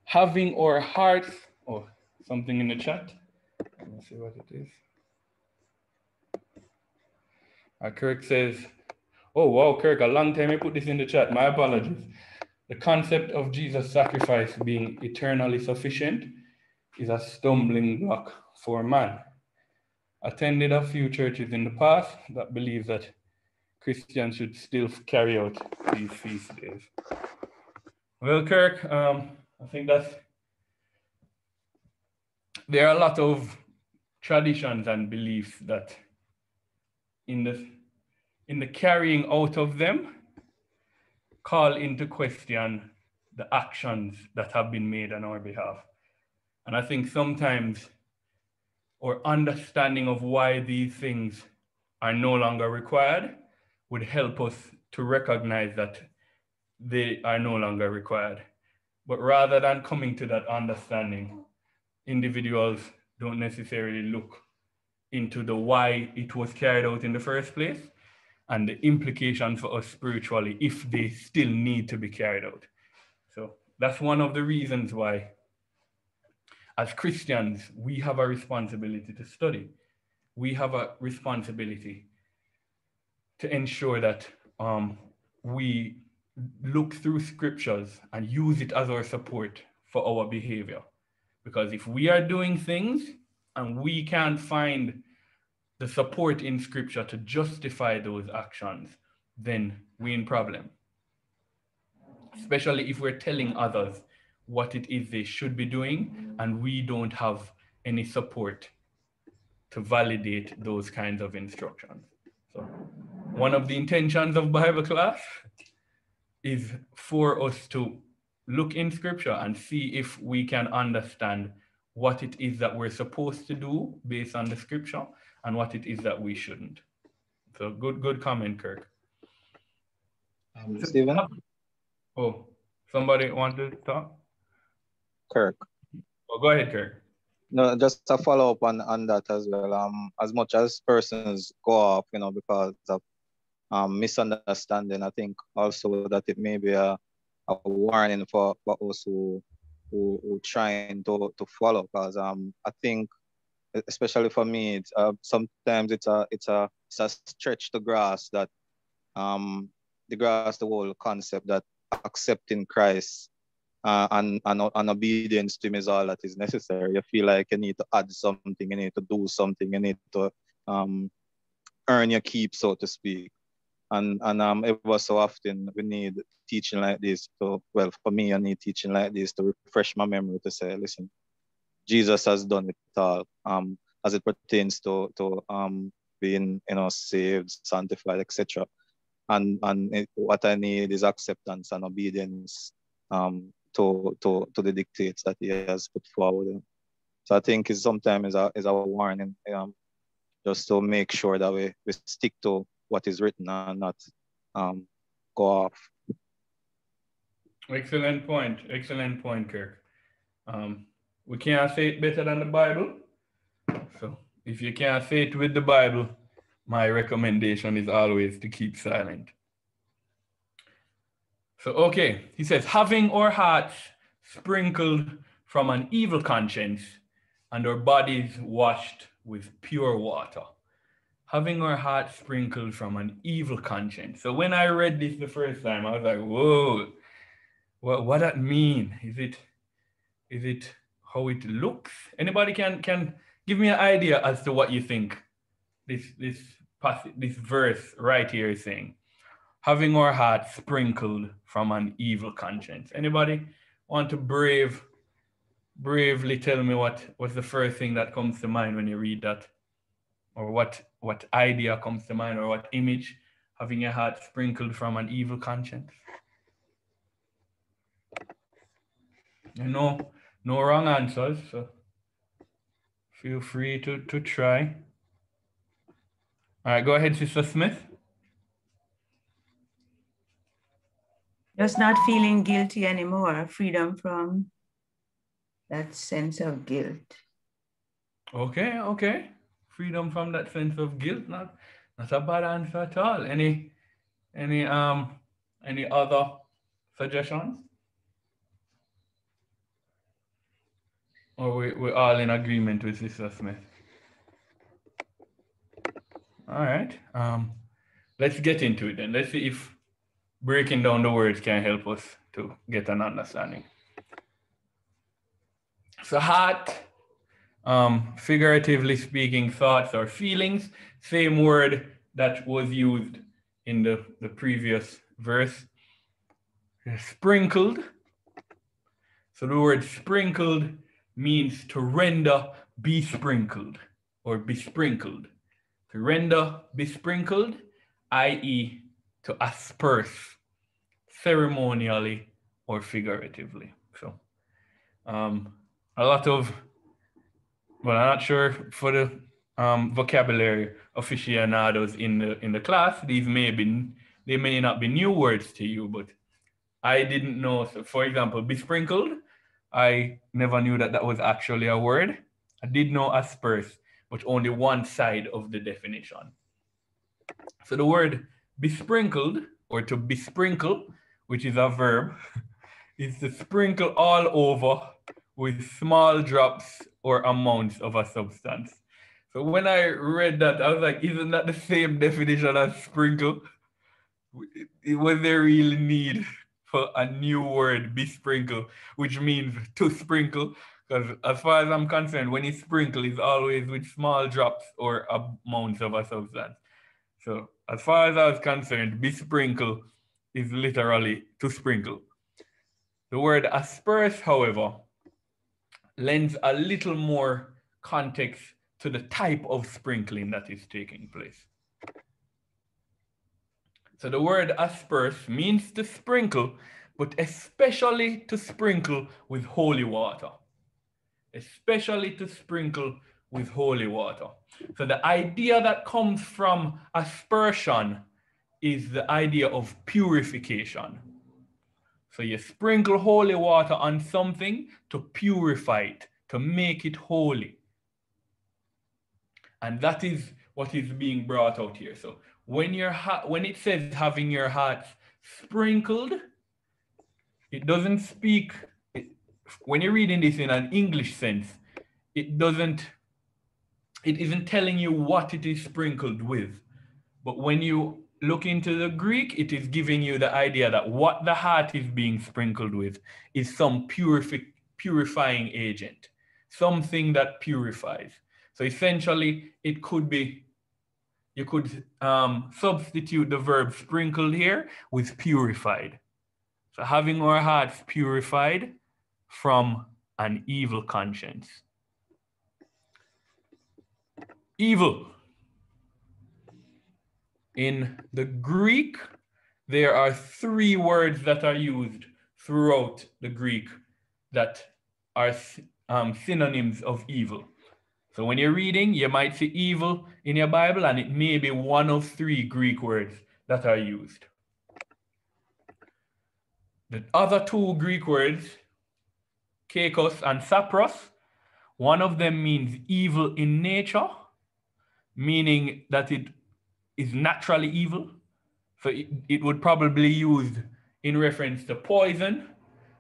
Having our hearts, oh, something in the chat. Let me see what it is. Uh, Kirk says, oh, wow, Kirk, a long time I put this in the chat. My apologies. The concept of Jesus' sacrifice being eternally sufficient is a stumbling block for man. Attended a few churches in the past that believe that Christians should still carry out these feast days. Well, Kirk, um, I think that there are a lot of traditions and beliefs that in the in the carrying out of them call into question the actions that have been made on our behalf. And I think sometimes our understanding of why these things are no longer required would help us to recognize that they are no longer required. But rather than coming to that understanding, individuals don't necessarily look into the why it was carried out in the first place and the implications for us spiritually if they still need to be carried out. So that's one of the reasons why, as Christians, we have a responsibility to study. We have a responsibility to ensure that um, we look through scriptures and use it as our support for our behavior. Because if we are doing things and we can't find the support in scripture to justify those actions, then we're in problem. Especially if we're telling others what it is they should be doing and we don't have any support to validate those kinds of instructions. So one of the intentions of Bible class is for us to look in scripture and see if we can understand what it is that we're supposed to do based on the scripture and what it is that we shouldn't. So good, good comment, Kirk. Um, Stephen? Oh, somebody want to talk? Kirk. Oh, go ahead, Kirk. No, just to follow up on, on that as well. Um, as much as persons go off, you know, because of um, misunderstanding, I think also that it may be a, a warning for, for us who, who, who trying to, to follow. Because um, I think especially for me, it's uh, sometimes it's a it's a it's a stretch to grasp that um the grasp the whole concept that accepting Christ uh, and, and and obedience to him is all that is necessary. You feel like you need to add something, you need to do something, you need to um earn your keep, so to speak. And and um ever so often we need teaching like this to well for me I need teaching like this to refresh my memory to say, listen, Jesus has done it all um, as it pertains to, to um, being you know, saved, sanctified, etc. And, and it, what I need is acceptance and obedience um, to, to, to the dictates that he has put forward. So I think it's sometimes is a, is a warning um, just to make sure that we, we stick to what is written and not um, go off. Excellent point. Excellent point, Kirk. Um, we can't say it better than the Bible. So if you can't say it with the Bible, my recommendation is always to keep silent. So, okay, he says, having our hearts sprinkled from an evil conscience and our bodies washed with pure water. Having our heart sprinkled from an evil conscience. So, when I read this the first time, I was like, whoa, what, what that mean? Is it, is it how it looks. Anybody can can give me an idea as to what you think this this this verse right here is saying. Having our heart sprinkled from an evil conscience. Anybody want to brave bravely tell me what what's the first thing that comes to mind when you read that? Or what what idea comes to mind or what image having your heart sprinkled from an evil conscience? You know, no wrong answers, so feel free to, to try. All right, go ahead, Sister Smith. Just not feeling guilty anymore, freedom from that sense of guilt. Okay, okay. Freedom from that sense of guilt, not not a bad answer at all. Any any um any other suggestions? Or we, we're all in agreement with Sister Smith? All right. Um, let's get into it then. Let's see if breaking down the words can help us to get an understanding. So heart, um, figuratively speaking, thoughts or feelings, same word that was used in the, the previous verse. Sprinkled. So the word sprinkled means to render besprinkled or besprinkled. To render besprinkled, i.e., to asperse ceremonially or figuratively. So, um, a lot of, well, I'm not sure for the um, vocabulary aficionados in the in the class. These may been they may not be new words to you, but I didn't know. So, for example, besprinkled I never knew that that was actually a word. I did know asperse, but only one side of the definition. So the word besprinkled or to besprinkle, which is a verb, is to sprinkle all over with small drops or amounts of a substance. So when I read that, I was like, isn't that the same definition as sprinkle? Was there really need for a new word, besprinkle, which means to sprinkle? Because as far as I'm concerned, when you sprinkle, it's always with small drops or amounts of a substance. So as far as I was concerned, besprinkle is literally to sprinkle. The word asperse, however, lends a little more context to the type of sprinkling that is taking place. So the word asperse means to sprinkle, but especially to sprinkle with holy water. Especially to sprinkle with holy water. So the idea that comes from aspersion is the idea of purification. So you sprinkle holy water on something to purify it, to make it holy. And that is what is being brought out here. So when your when it says having your heart sprinkled, it doesn't speak when you're reading this in an English sense, it doesn't it isn't telling you what it is sprinkled with. But when you look into the Greek, it is giving you the idea that what the heart is being sprinkled with is some purifi- purifying agent, something that purifies. So essentially, it could be, you could um, substitute the verb sprinkled here with purified. So having our hearts purified from an evil conscience. Evil in the Greek, there are three words that are used throughout the Greek that are um, synonyms of evil. So when you're reading, you might see evil in your Bible, and it may be one of three Greek words that are used. The other two Greek words, kakos and sapros, one of them means evil in nature, meaning that it is naturally evil. So it, it would probably used in reference to poison,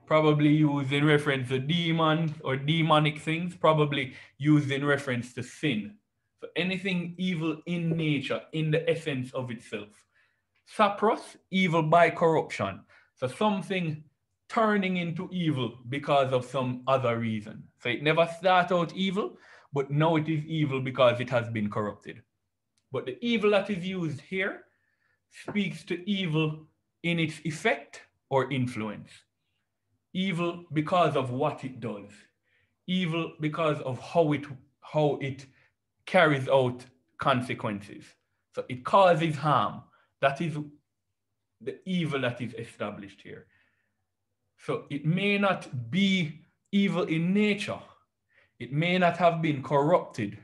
probably used in reference to demons or demonic things, probably used in reference to sin. So anything evil in nature, in the essence of itself. Sapros, evil by corruption. So something turning into evil because of some other reason. So it never started out evil, but now it is evil because it has been corrupted. But the evil that is used here speaks to evil in its effect or influence. Evil because of what it does. Evil because of how it how it carries out consequences. So it causes harm. That is the evil that is established here. So it may not be evil in nature. It may not have been corrupted,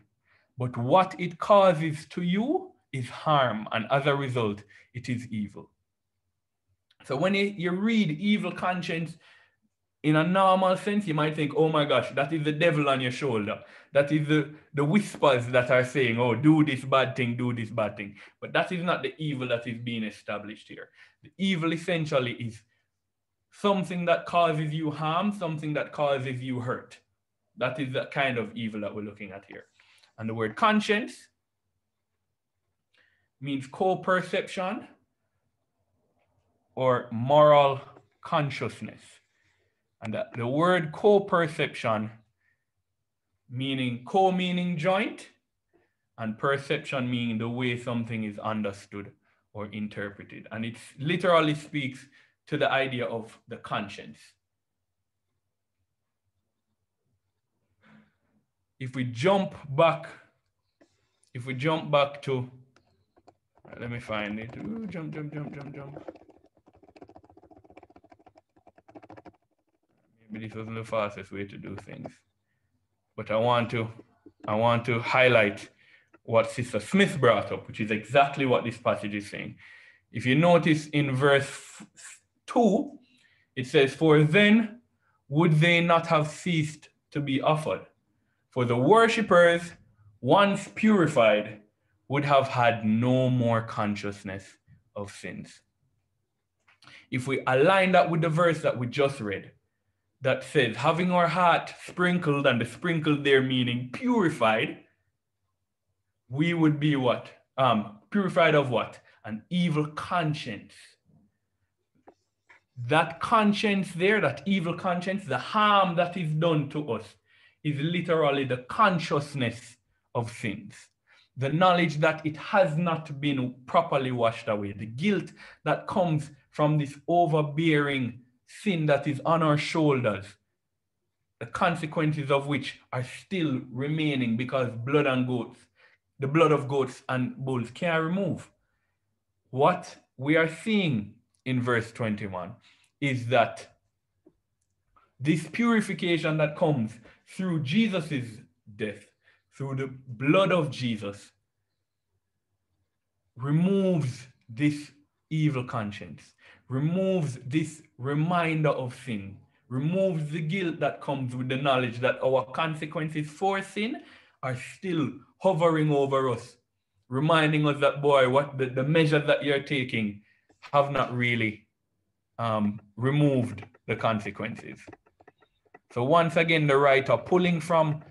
but what it causes to you is harm, and as a result, it is evil. So when you, read evil conscience in a normal sense, you might think, oh my gosh, that is the devil on your shoulder. That is the, the whispers that are saying, oh, do this bad thing, do this bad thing. But that is not the evil that is being established here. The evil essentially is something that causes you harm, something that causes you hurt. That is the kind of evil that we're looking at here. And the word conscience means co-perception or moral consciousness. And the, the word co-perception meaning co-meaning joint and perception meaning the way something is understood or interpreted. And it literally speaks to the idea of the conscience. If we jump back, if we jump back to, let me find it. Ooh, jump, jump, jump, jump, jump. Maybe this wasn't the fastest way to do things. But I want to, I want to highlight what Sister Smith brought up, which is exactly what this passage is saying. If you notice in verse 2, it says, For then would they not have ceased to be offered? For the worshippers once purified, would have had no more consciousness of sins. If we align that with the verse that we just read, that says, having our heart sprinkled, and the sprinkled there meaning purified, we would be what? Um, purified of what? An evil conscience. That conscience there, that evil conscience, the harm that is done to us, is literally the consciousness of sins. The knowledge that it has not been properly washed away, the guilt that comes from this overbearing sin that is on our shoulders, the consequences of which are still remaining because blood and goats, the blood of goats and bulls can't remove. What we are seeing in verse 21 is that this purification that comes through Jesus' death, through the blood of Jesus, removes this evil conscience, removes this reminder of sin, removes the guilt that comes with the knowledge that our consequences for sin are still hovering over us, reminding us that, boy, what the, the measures that you're taking have not really um, removed the consequences. So once again, the writer pulling from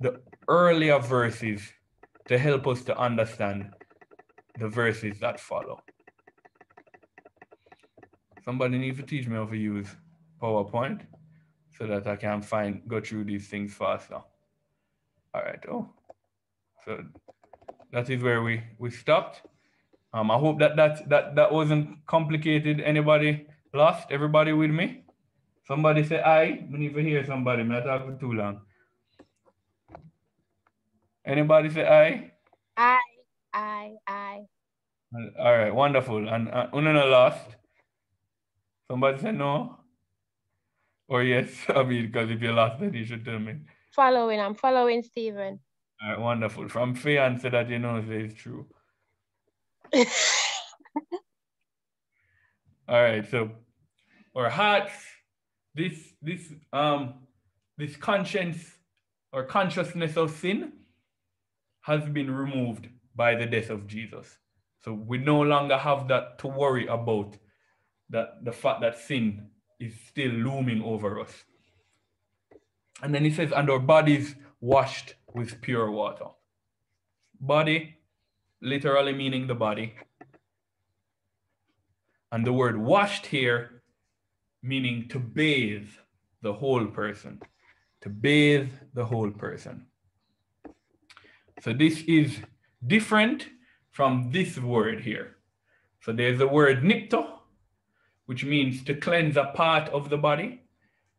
the earlier verses to help us to understand the verses that follow. Somebody needs to teach me how to use PowerPoint so that I can find go through these things faster. All right. Oh, so that is where we we stopped. Um, I hope that that that that wasn't complicated. Anybody lost? Everybody with me? Somebody say I. We need to hear somebody. I'm not talking too long. Anybody say I? I, I, I. All right, wonderful. And uh, Unana lost. Somebody say no? Or yes? I mean, because if you lost, then you should tell me. Following, I'm following Stephen. All right, wonderful. From answer that you know is true. All right, so or hearts, this this um this conscience or consciousness of sin has been removed by the death of Jesus. So we no longer have that to worry about that the fact that sin is still looming over us. And then he says, and our bodies washed with pure water. Body, literally meaning the body. And the word washed here, meaning to bathe the whole person, to bathe the whole person. So this is different from this word here. So there's the word nipto, which means to cleanse a part of the body,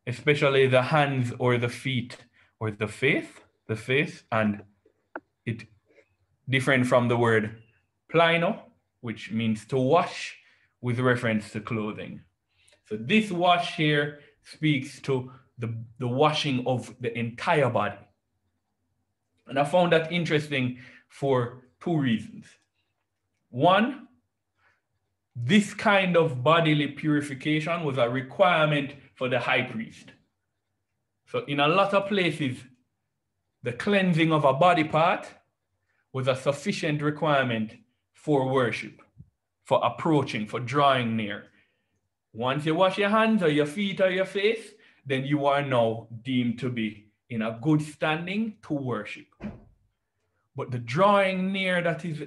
especially the hands or the feet or the face, the face, and it different from the word plino, which means to wash with reference to clothing. So this wash here speaks to the, the washing of the entire body. And I found that interesting for two reasons. One, this kind of bodily purification was a requirement for the high priest. So, in a lot of places, the cleansing of a body part was a sufficient requirement for worship, for approaching, for drawing near. Once you wash your hands or your feet or your face, then you are now deemed to be in a good standing to worship. But the drawing near that is,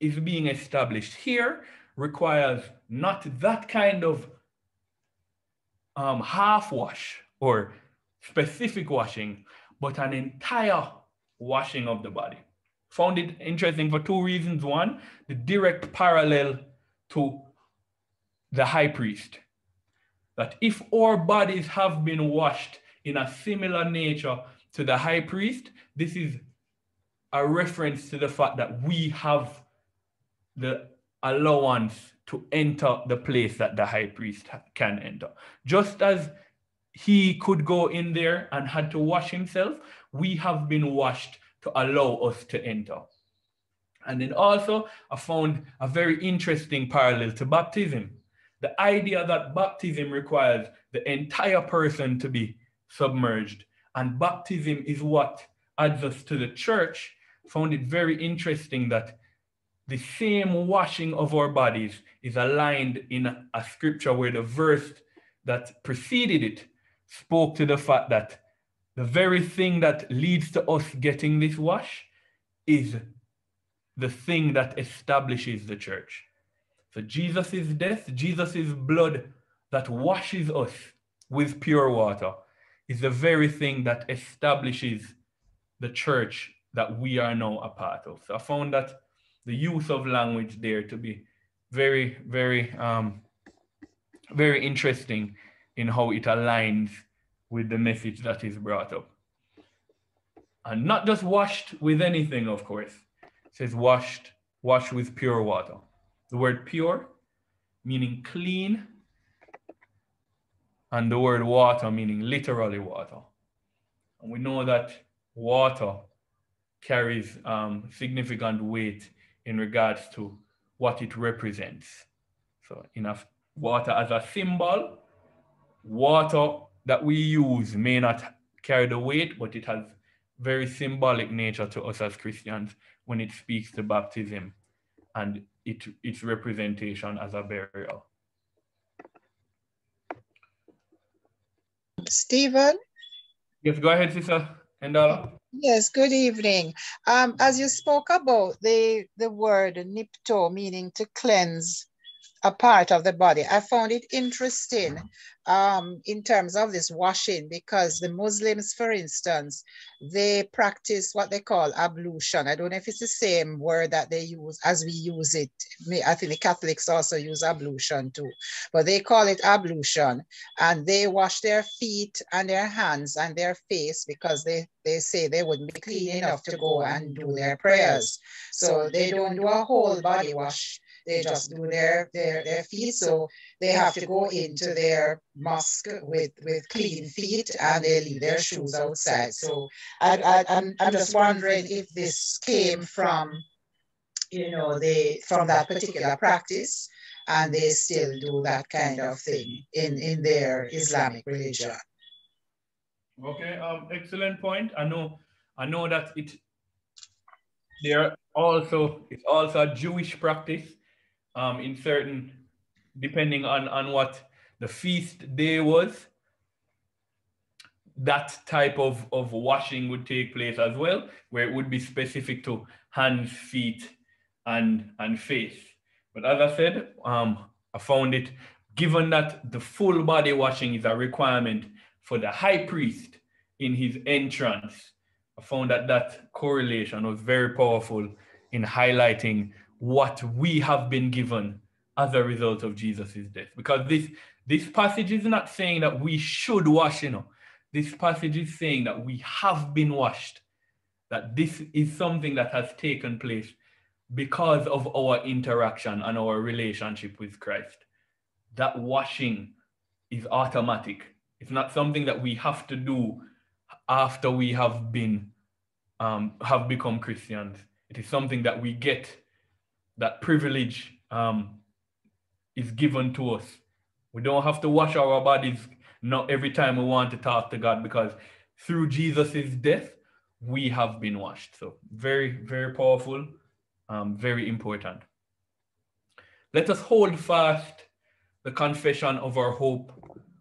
is being established here requires not that kind of um, half wash or specific washing, but an entire washing of the body. Found it interesting for two reasons. One, the direct parallel to the high priest. That if our bodies have been washed in a similar nature to the high priest, this is a reference to the fact that we have the allowance to enter the place that the high priest can enter. Just as he could go in there and had to wash himself, we have been washed to allow us to enter. And then also, I found a very interesting parallel to baptism. The idea that baptism requires the entire person to be submerged, and baptism is what adds us to the church, found it very interesting that the same washing of our bodies is aligned in a scripture where the verse that preceded it spoke to the fact that the very thing that leads to us getting this wash is the thing that establishes the church. So Jesus' death, Jesus' blood that washes us with pure water is the very thing that establishes the church that we are now a part of. So I found that the use of language there to be very, very, um, very interesting in how it aligns with the message that is brought up. And not just washed with anything, of course. It says washed, washed with pure water. The word pure meaning clean, and the word water meaning literally water. And we know that water carries um, significant weight in regards to what it represents. So enough water as a symbol, water that we use may not carry the weight, but it has very symbolic nature to us as Christians when it speaks to baptism and it, its representation as a burial. Steven? Yes, go ahead, Sister Endala. Yes, good evening. Um, as you spoke about the, the word nipto, meaning to cleanse a part of the body, I found it interesting um, in terms of this washing because the Muslims, for instance, they practice what they call ablution. I don't know if it's the same word that they use as we use it. I think the Catholics also use ablution too, but they call it ablution and they wash their feet and their hands and their face because they, they say they wouldn't be clean enough to go and do their prayers. So they don't do a whole body wash they just do their, their, their feet. So they have to go into their mosque with, with clean feet and they leave their shoes outside. So I, I, I'm, I'm just wondering if this came from, you know, they from that particular practice and they still do that kind of thing in, in their Islamic religion. Okay, um, excellent point. I know, I know that it there also it's also a Jewish practice um, in certain, depending on, on what the feast day was, that type of, of washing would take place as well, where it would be specific to hands, feet, and, and face. But as I said, um, I found it, given that the full body washing is a requirement for the high priest in his entrance, I found that that correlation was very powerful in highlighting what we have been given as a result of Jesus' death. Because this, this passage is not saying that we should wash, you know. This passage is saying that we have been washed, that this is something that has taken place because of our interaction and our relationship with Christ. That washing is automatic. It's not something that we have to do after we have been um, have become Christians. It is something that we get that privilege um, is given to us. We don't have to wash our bodies not every time we want to talk to God because through Jesus' death, we have been washed. So very, very powerful, um, very important. Let us hold fast the confession of our hope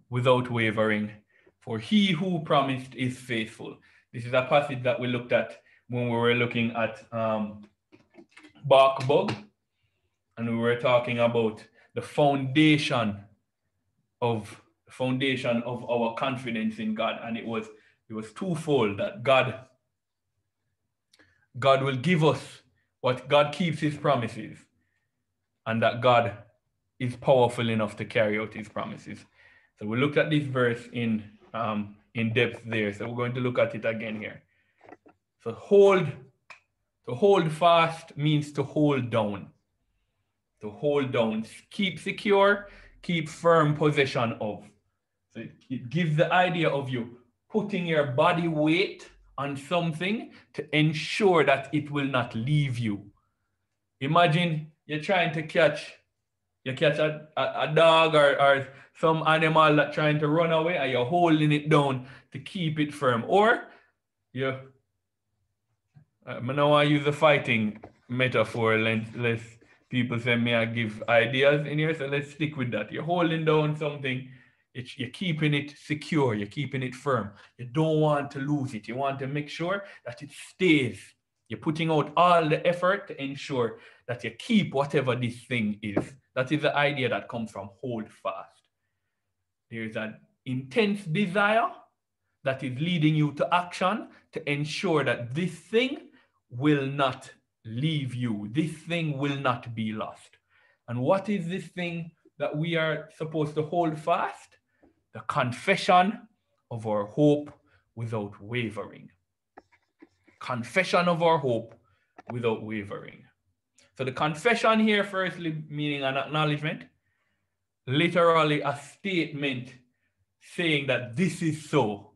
without wavering, for he who promised is faithful. This is a passage that we looked at when we were looking at um, Habakkuk and we were talking about the foundation of the foundation of our confidence in God and it was it was twofold that God God will give us what God keeps his promises and that God is powerful enough to carry out his promises. So we looked at this verse in um, in depth there. So we're going to look at it again here. So hold to hold fast means to hold down to hold down, keep secure, keep firm possession of. So it, gives the idea of you putting your body weight on something to ensure that it will not leave you. Imagine you're trying to catch, you catch a, a, a dog or, or some animal that trying to run away and you're holding it down to keep it firm. Or you uh, I know I use the fighting metaphor. Let's people say may I give ideas in here, so let's stick with that. You're holding down something, it's, you're keeping it secure, you're keeping it firm. You don't want to lose it. You want to make sure that it stays. You're putting out all the effort to ensure that you keep whatever this thing is. That is the idea that comes from hold fast. There's an intense desire that is leading you to action to ensure that this thing will not leave you. This thing will not be lost. And what is this thing that we are supposed to hold fast? The confession of our hope without wavering. Confession of our hope without wavering. So the confession here, firstly, meaning an acknowledgement, literally a statement saying that this is so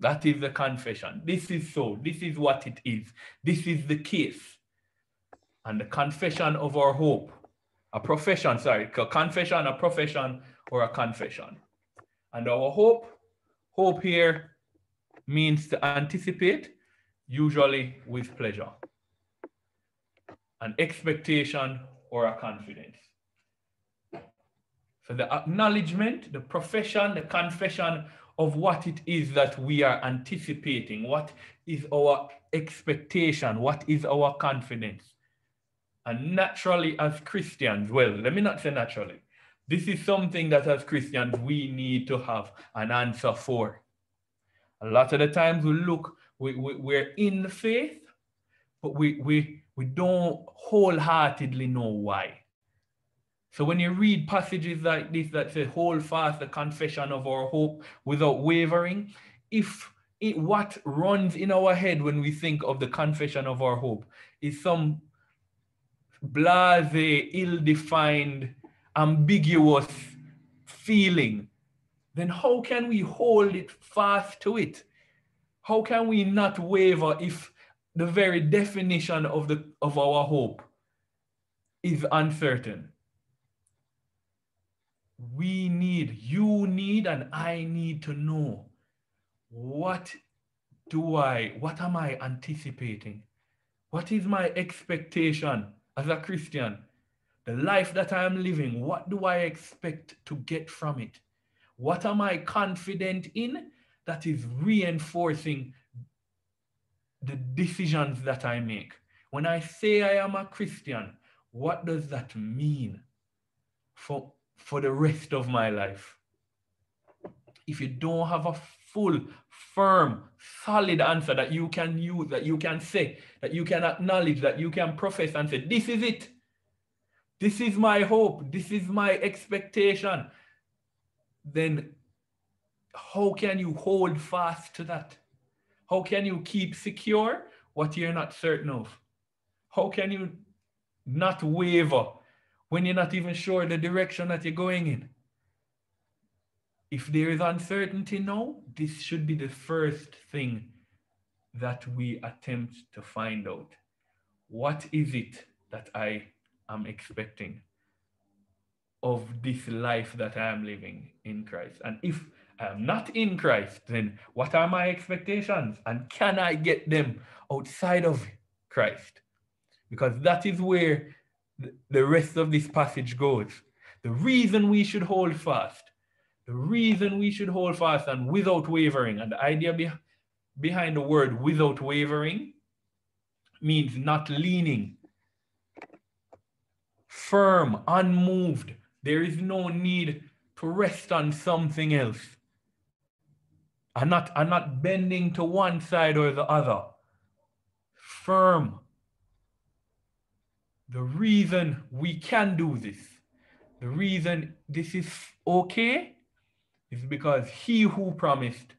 that is the confession. This is so. This is what it is. This is the case. And the confession of our hope, a profession, sorry, a confession, a profession, or a confession. And our hope, hope here means to anticipate, usually with pleasure. An expectation or a confidence. So the acknowledgement, the profession, the confession of what it is that we are anticipating, what is our expectation, what is our confidence. And naturally, as Christians, well, let me not say naturally, this is something that as Christians we need to have an answer for. A lot of the times we look, we, we, we're in the faith, but we, we, we don't wholeheartedly know why. So when you read passages like this that say, hold fast the confession of our hope without wavering, if it, what runs in our head when we think of the confession of our hope is some blase, ill-defined, ambiguous feeling, then how can we hold it fast to it? How can we not waver if the very definition of, the, of our hope is uncertain? We need, you need, and I need to know what do I, what am I anticipating? What is my expectation as a Christian? The life that I am living, what do I expect to get from it? What am I confident in that is reinforcing the decisions that I make? When I say I am a Christian, what does that mean for for the rest of my life. If you don't have a full, firm, solid answer that you can use, that you can say, that you can acknowledge, that you can profess and say, this is it. This is my hope. This is my expectation. Then how can you hold fast to that? How can you keep secure what you're not certain of? How can you not waver when you're not even sure the direction that you're going in. If there is uncertainty now, this should be the first thing that we attempt to find out. What is it that I am expecting of this life that I am living in Christ? And if I am not in Christ, then what are my expectations? And can I get them outside of Christ? Because that is where the rest of this passage goes. The reason we should hold fast, the reason we should hold fast and without wavering, and the idea be, behind the word without wavering means not leaning, firm, unmoved. There is no need to rest on something else. I'm not, I'm not bending to one side or the other. Firm, the reason we can do this, the reason this is okay, is because he who promised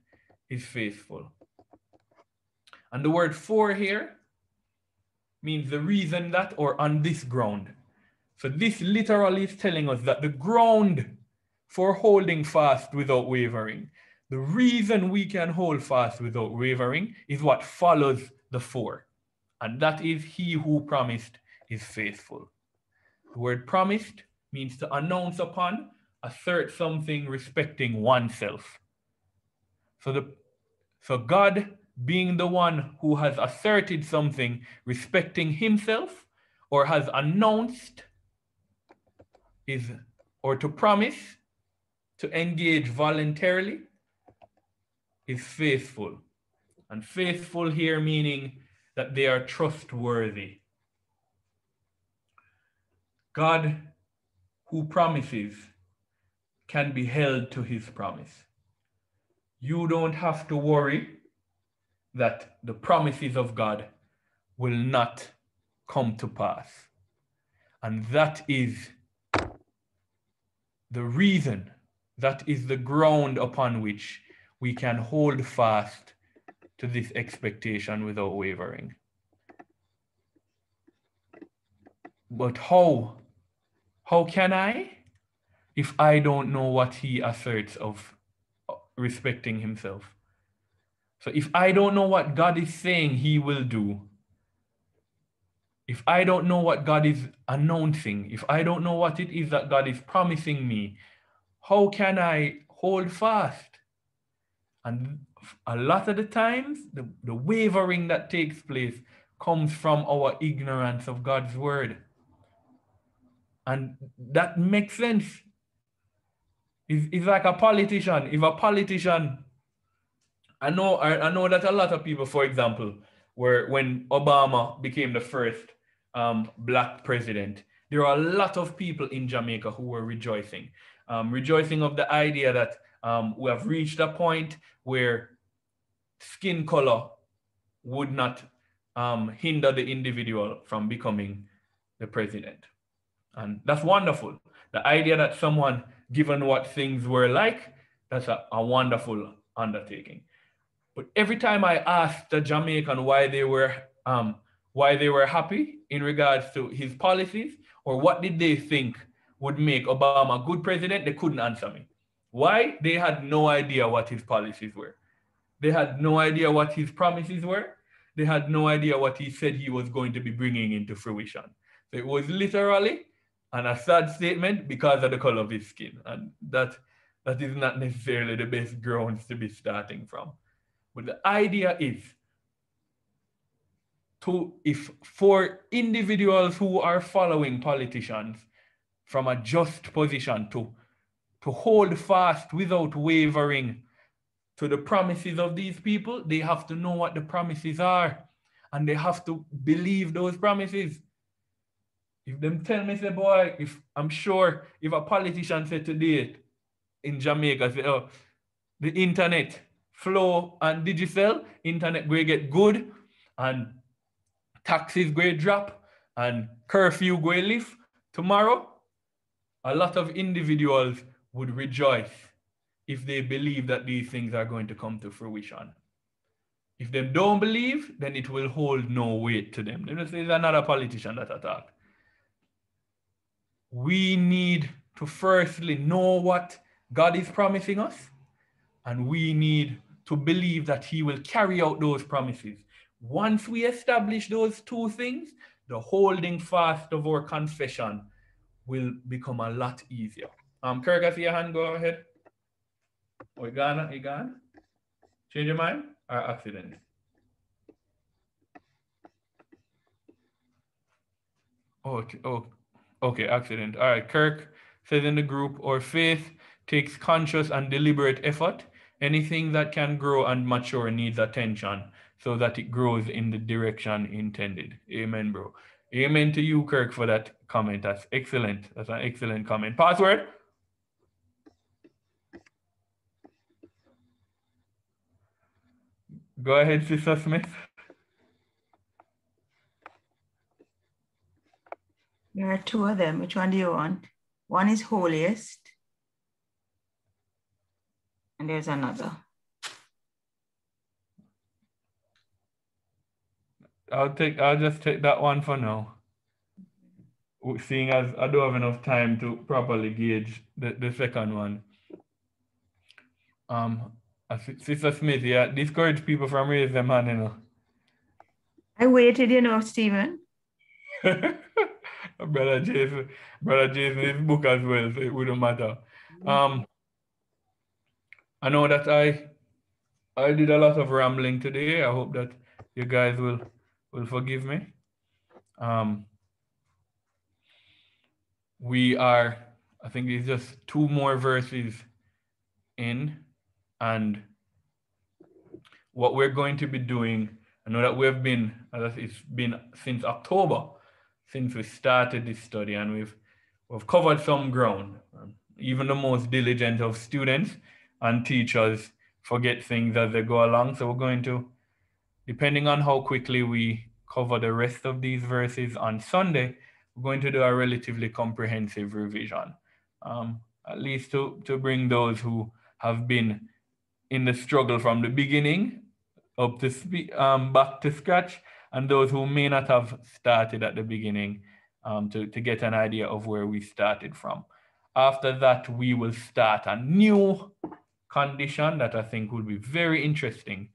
is faithful. And the word for here means the reason that or on this ground. So this literally is telling us that the ground for holding fast without wavering, the reason we can hold fast without wavering is what follows the for. And that is he who promised is faithful. The word promised means to announce upon, assert something respecting oneself. So, the, so God being the one who has asserted something respecting himself or has announced is or to promise to engage voluntarily is faithful. And faithful here meaning that they are trustworthy. God who promises can be held to his promise. You don't have to worry that the promises of God will not come to pass. And that is the reason, that is the ground upon which we can hold fast to this expectation without wavering. But how? How can I? If I don't know what he asserts of respecting himself. So if I don't know what God is saying he will do, if I don't know what God is announcing, if I don't know what it is that God is promising me, how can I hold fast? And a lot of the times, the, the wavering that takes place comes from our ignorance of God's word. And that makes sense. It's, it's like a politician. If a politician, I know, I, I know that a lot of people, for example, were when Obama became the first um, black president, there are a lot of people in Jamaica who were rejoicing, um, rejoicing of the idea that um, we have reached a point where skin color would not um, hinder the individual from becoming the president. And that's wonderful. The idea that someone, given what things were like, that's a, a wonderful undertaking. But every time I asked the Jamaican why they were um, why they were happy in regards to his policies or what did they think would make Obama a good president, they couldn't answer me. Why? They had no idea what his policies were. They had no idea what his promises were. They had no idea what he said he was going to be bringing into fruition. So it was literally an a sad statement because of the color of his skin. And that, that is not necessarily the best grounds to be starting from. But the idea is to if for individuals who are following politicians from a just position to to hold fast without wavering to the promises of these people, they have to know what the promises are and they have to believe those promises. If them tell me, say, boy, if I'm sure if a politician said today in Jamaica, say, oh, the internet flow and digital, internet will get good and taxes going drop and curfew going lift tomorrow, a lot of individuals would rejoice if they believe that these things are going to come to fruition. If they don't believe, then it will hold no weight to them. There's another politician that attack. We need to firstly know what God is promising us, and we need to believe that He will carry out those promises. Once we establish those two things, the holding fast of our confession will become a lot easier. Um, Kirk, I see your hand. Go ahead. Oh, you gone? You gone? Change your mind or accident? Okay. Oh, okay. Accident. All right. Kirk says in the group, or faith takes conscious and deliberate effort. Anything that can grow and mature needs attention so that it grows in the direction intended. Amen, bro. Amen to you, Kirk, for that comment. That's excellent. That's an excellent comment. Password? Go ahead, Sister Smith. There are two of them. Which one do you want? One is holiest. And there's another. I'll take. I'll just take that one for now. Seeing as I don't have enough time to properly gauge the, the second one. Um, Sister Smith, yeah, discourage people from raising their hand, you know. I waited, you know, Steven. brother Jason, brother Jason, his book as well, so it wouldn't matter. Um, I know that I I did a lot of rambling today. I hope that you guys will will forgive me. Um, we are, I think there's just two more verses in, and what we're going to be doing. I know that we've been, it's been since October since we started this study, and we've we've covered some ground. Even the most diligent of students and teachers forget things as they go along. So we're going to, depending on how quickly we cover the rest of these verses on Sunday, we're going to do a relatively comprehensive revision, um, at least to, to bring those who have been in the struggle from the beginning up to speak, um, back to scratch, and those who may not have started at the beginning um, to, to get an idea of where we started from. After that, we will start a new condition that I think will be very interesting.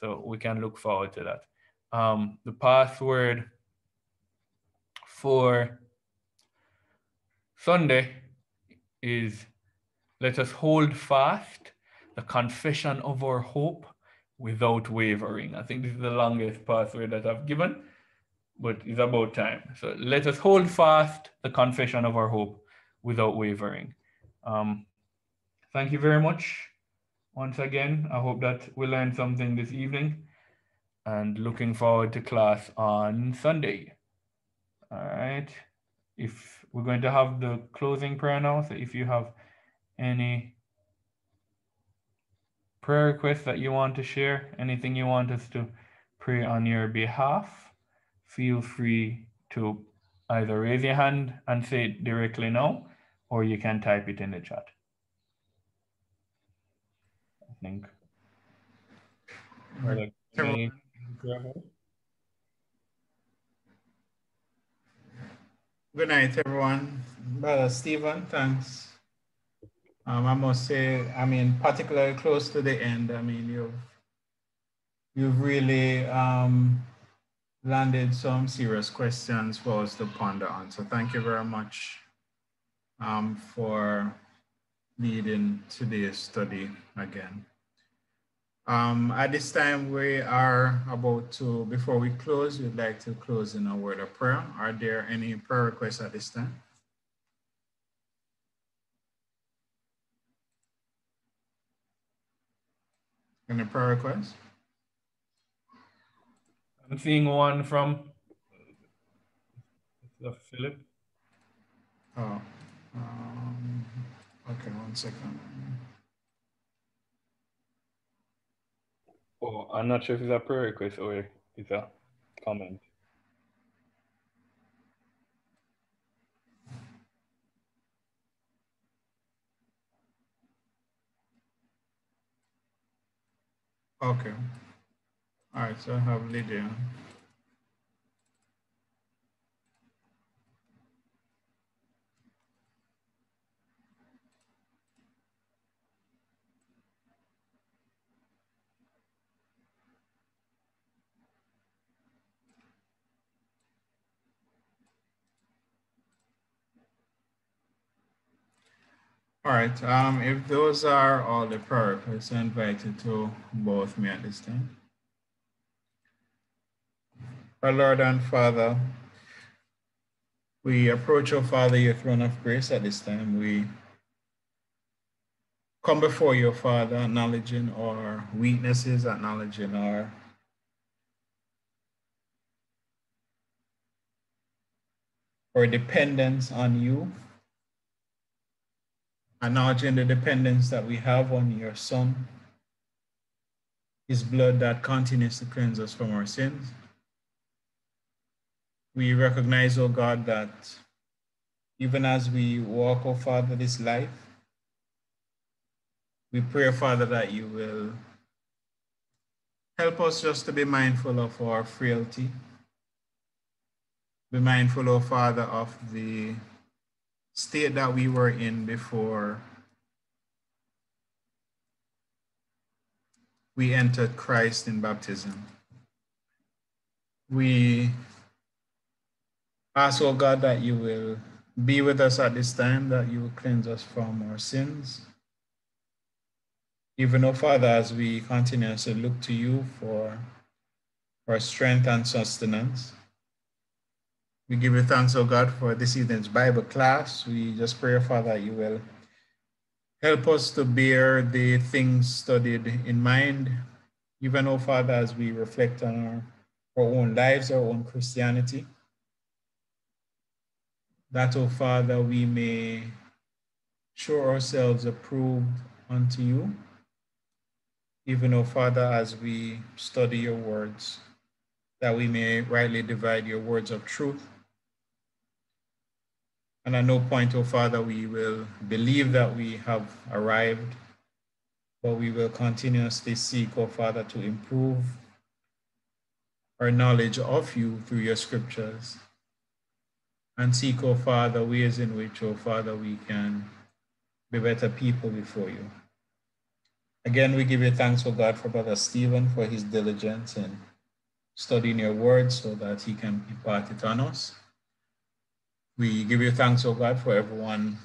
So we can look forward to that. Um, the password for Sunday is let us hold fast the confession of our hope without wavering. I think this is the longest password that I've given, but it's about time. So let us hold fast the confession of our hope without wavering. Um, thank you very much once again. I hope that we learned something this evening and looking forward to class on Sunday. All right. If we're going to have the closing prayer now, so if you have any prayer requests that you want to share, anything you want us to pray on your behalf, feel free to either raise your hand and say it directly now, or you can type it in the chat I think. Like Good night, everyone. Brother Steven, thanks. Um, I must say, I mean, particularly close to the end, I mean, you've, you've really um, landed some serious questions for us to ponder on. So thank you very much um, for leading today's study again. Um, at this time, we are about to, before we close, we'd like to close in a word of prayer. Are there any prayer requests at this time? Any prayer requests? I'm seeing one from Philip. Oh, um, okay, one second. Oh, I'm not sure if it's a prayer request or it's a comment. Okay. All right, so I have Lydia. All right, um, if those are all the prayer requests, I to both me at this time. Our Lord and Father, we approach, your Father, your throne of grace at this time. We come before your Father, acknowledging our weaknesses, acknowledging our our dependence on you acknowledging the dependence that we have on your Son, his blood that continues to cleanse us from our sins. We recognize, oh God, that even as we walk, oh Father, this life, we pray, Father, that you will help us just to be mindful of our frailty. Be mindful, oh Father, of the state that we were in before we entered Christ in baptism. We ask, oh God, that you will be with us at this time, that you will cleanse us from our sins. Even, oh Father, as we continue to look to you for, for strength and sustenance, we give you thanks, oh God, for this evening's Bible class. We just pray, Father, you will help us to bear the things studied in mind, even, oh Father, as we reflect on our, our own lives, our own Christianity. That, oh Father, we may show ourselves approved unto you even, O Father, as we study your words, that we may rightly divide your words of truth. And at no point, O Father, we will believe that we have arrived, but we will continuously seek, O Father, to improve our knowledge of you through your scriptures. And seek, O Father, ways in which, O Father, we can be better people before you. Again, we give you thanks, for God, for Brother Steven, for his diligence in studying your word so that he can impart it on us. We give you thanks, oh God, for everyone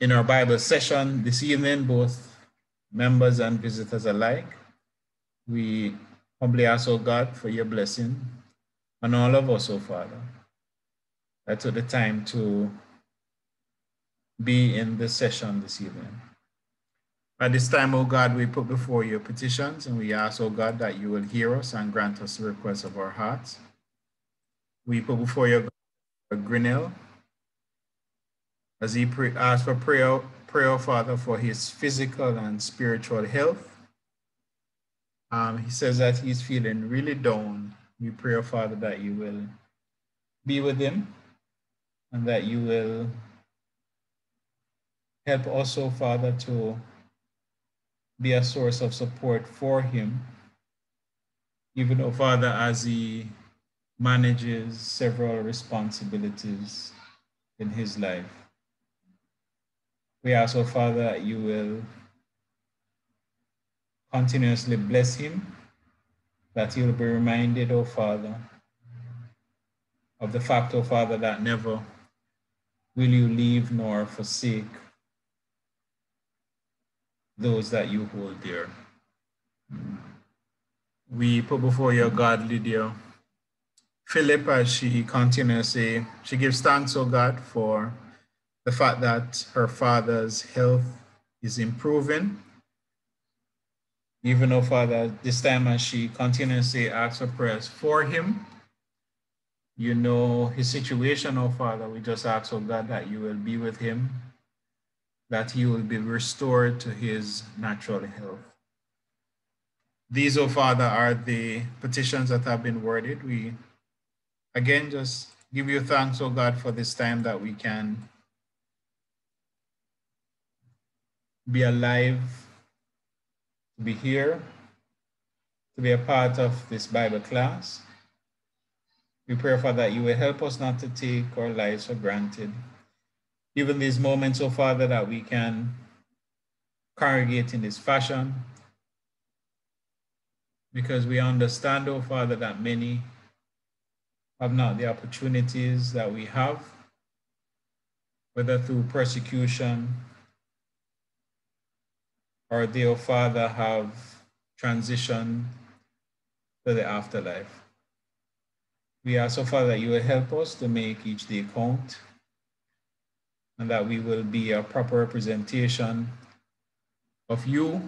in our Bible session this evening, both members and visitors alike. We humbly ask, oh God, for your blessing on all of us, oh Father. That took the time to be in this session this evening. At this time, O God, we put before you petitions and we ask, O God, that you will hear us and grant us the requests of our hearts. We put before you Grennell as he asks for prayer, prayer, Father, for his physical and spiritual health. Um, he says that he's feeling really down. We pray, Father, that you will be with him and that you will help also, Father, to be a source of support for him, even though Father, as he manages several responsibilities in his life. We ask, oh Father, that you will continuously bless him, that he will be reminded, oh Father, of the fact, oh Father, that never will you leave nor forsake those that you hold dear. We put before your God, Lydia, Philip, as she continues she gives thanks, oh God, for the fact that her father's health is improving. Even though, Father, this time as she continuously asks for prayers for him, you know his situation, oh Father. We just ask, oh God, that you will be with him that he will be restored to his natural health. These, oh Father, are the petitions that have been worded. We again just give you thanks, oh God, for this time that we can be alive, to be here, to be a part of this Bible class. We pray, Father, that you will help us not to take our lives for granted even these moments, oh Father, that we can congregate in this fashion, because we understand, oh Father, that many have not the opportunities that we have, whether through persecution or they, oh Father, have transitioned to the afterlife. We ask, oh Father, that you will help us to make each day count and that we will be a proper representation of you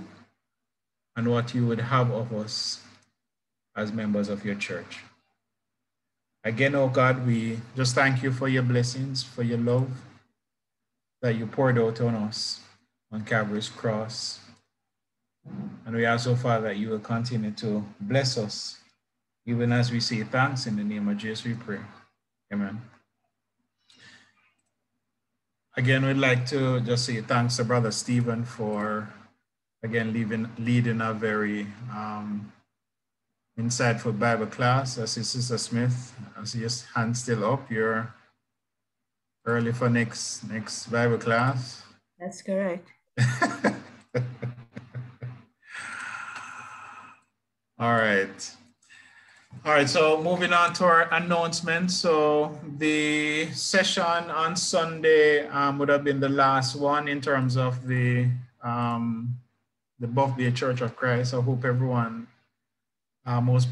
and what you would have of us as members of your church. Again, oh God, we just thank you for your blessings, for your love that you poured out on us on Calvary's cross. And we ask, oh Father, that you will continue to bless us, even as we say thanks in the name of Jesus, we pray. Amen. Again, we'd like to just say thanks to Brother Steven for, again, leaving, leading a very um, insightful Bible class. As Sister Smith, I see your hand still up, you're early for next next Bible class. That's correct. All right. All right, so moving on to our announcement. So the session on Sunday um, would have been the last one in terms of the um, the Buffalo Church of Christ. I hope everyone most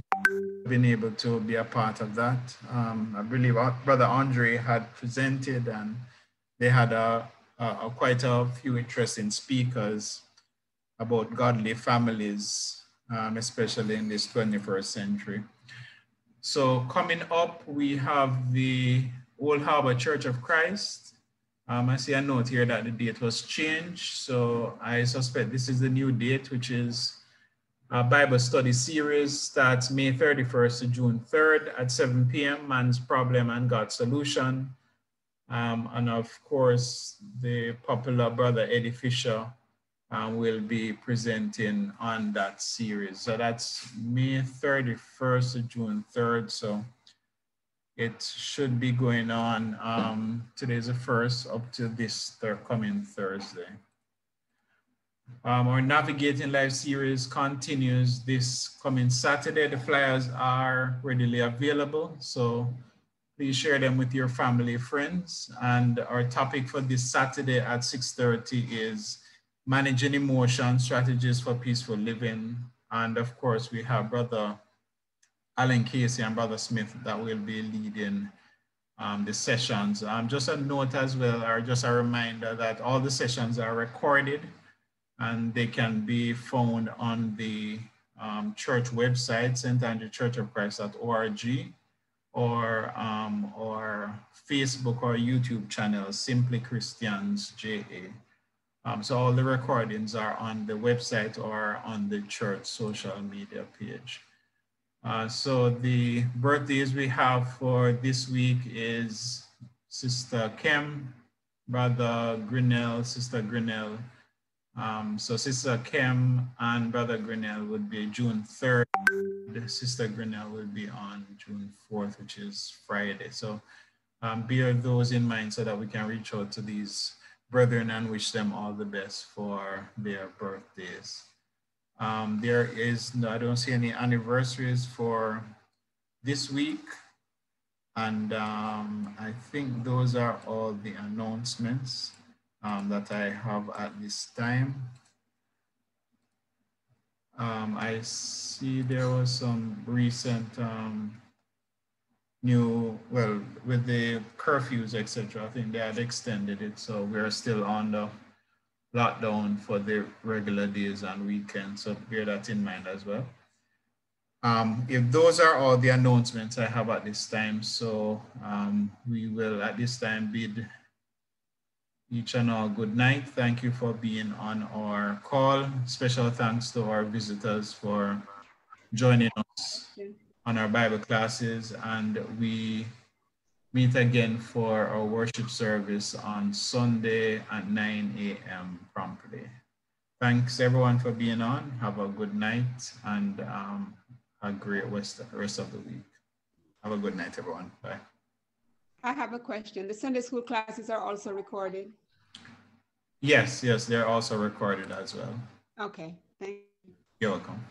been able to be a part of that. Um, I believe Brother Andre had presented and they had a, a, a, quite a few interesting speakers about godly families, um, especially in this 21st century. So coming up, we have the Old Harbor Church of Christ. Um, I see a note here that the date was changed. So I suspect this is the new date, which is a Bible study series starts May 31st to June 3rd at 7 p.m. Man's Problem and God's Solution. Um, and of course, the popular brother Eddie Fisher um, will be presenting on that series. So that's May 31st to June 3rd. So it should be going on. Um, today's the first up to this third, coming Thursday. Um, our Navigating Life series continues this coming Saturday. The flyers are readily available, so please share them with your family, friends. And our topic for this Saturday at 6.30 is managing emotion, strategies for peaceful living. And of course, we have Brother Alan Casey and Brother Smith that will be leading um, the sessions. Um, just a note as well, or just a reminder that all the sessions are recorded and they can be found on the um, church website, St. Andrew Church of Christ.org, or, um, or Facebook or YouTube channel, Simply Christians JA. Um, so all the recordings are on the website or on the church social media page. Uh, so the birthdays we have for this week is Sister Kim, Brother Grennell, Sister Grennell, um, so Sister Kim and Brother Grennell would be June 3rd. Sister Grennell will be on June 4th, which is Friday. So um, bear those in mind so that we can reach out to these brethren and wish them all the best for their birthdays. Um, there is, no, I don't see any anniversaries for this week. And um, I think those are all the announcements um, that I have at this time. Um, I see there was some recent um, new, well, with the curfews, etc. I think they had extended it, so we're still on the lockdown for the regular days and weekends, so bear that in mind as well. Um, if those are all the announcements I have at this time, so um, we will at this time bid each and all good night. Thank you for being on our call. Special thanks to our visitors for joining us on our Bible classes. And we meet again for our worship service on Sunday at 9 a.m. promptly. Thanks everyone for being on. Have a good night and um, a great rest, rest of the week. Have a good night, everyone. Bye. I have a question. The Sunday school classes are also recorded? Yes, yes, they're also recorded as well. Okay, thank you. You're welcome.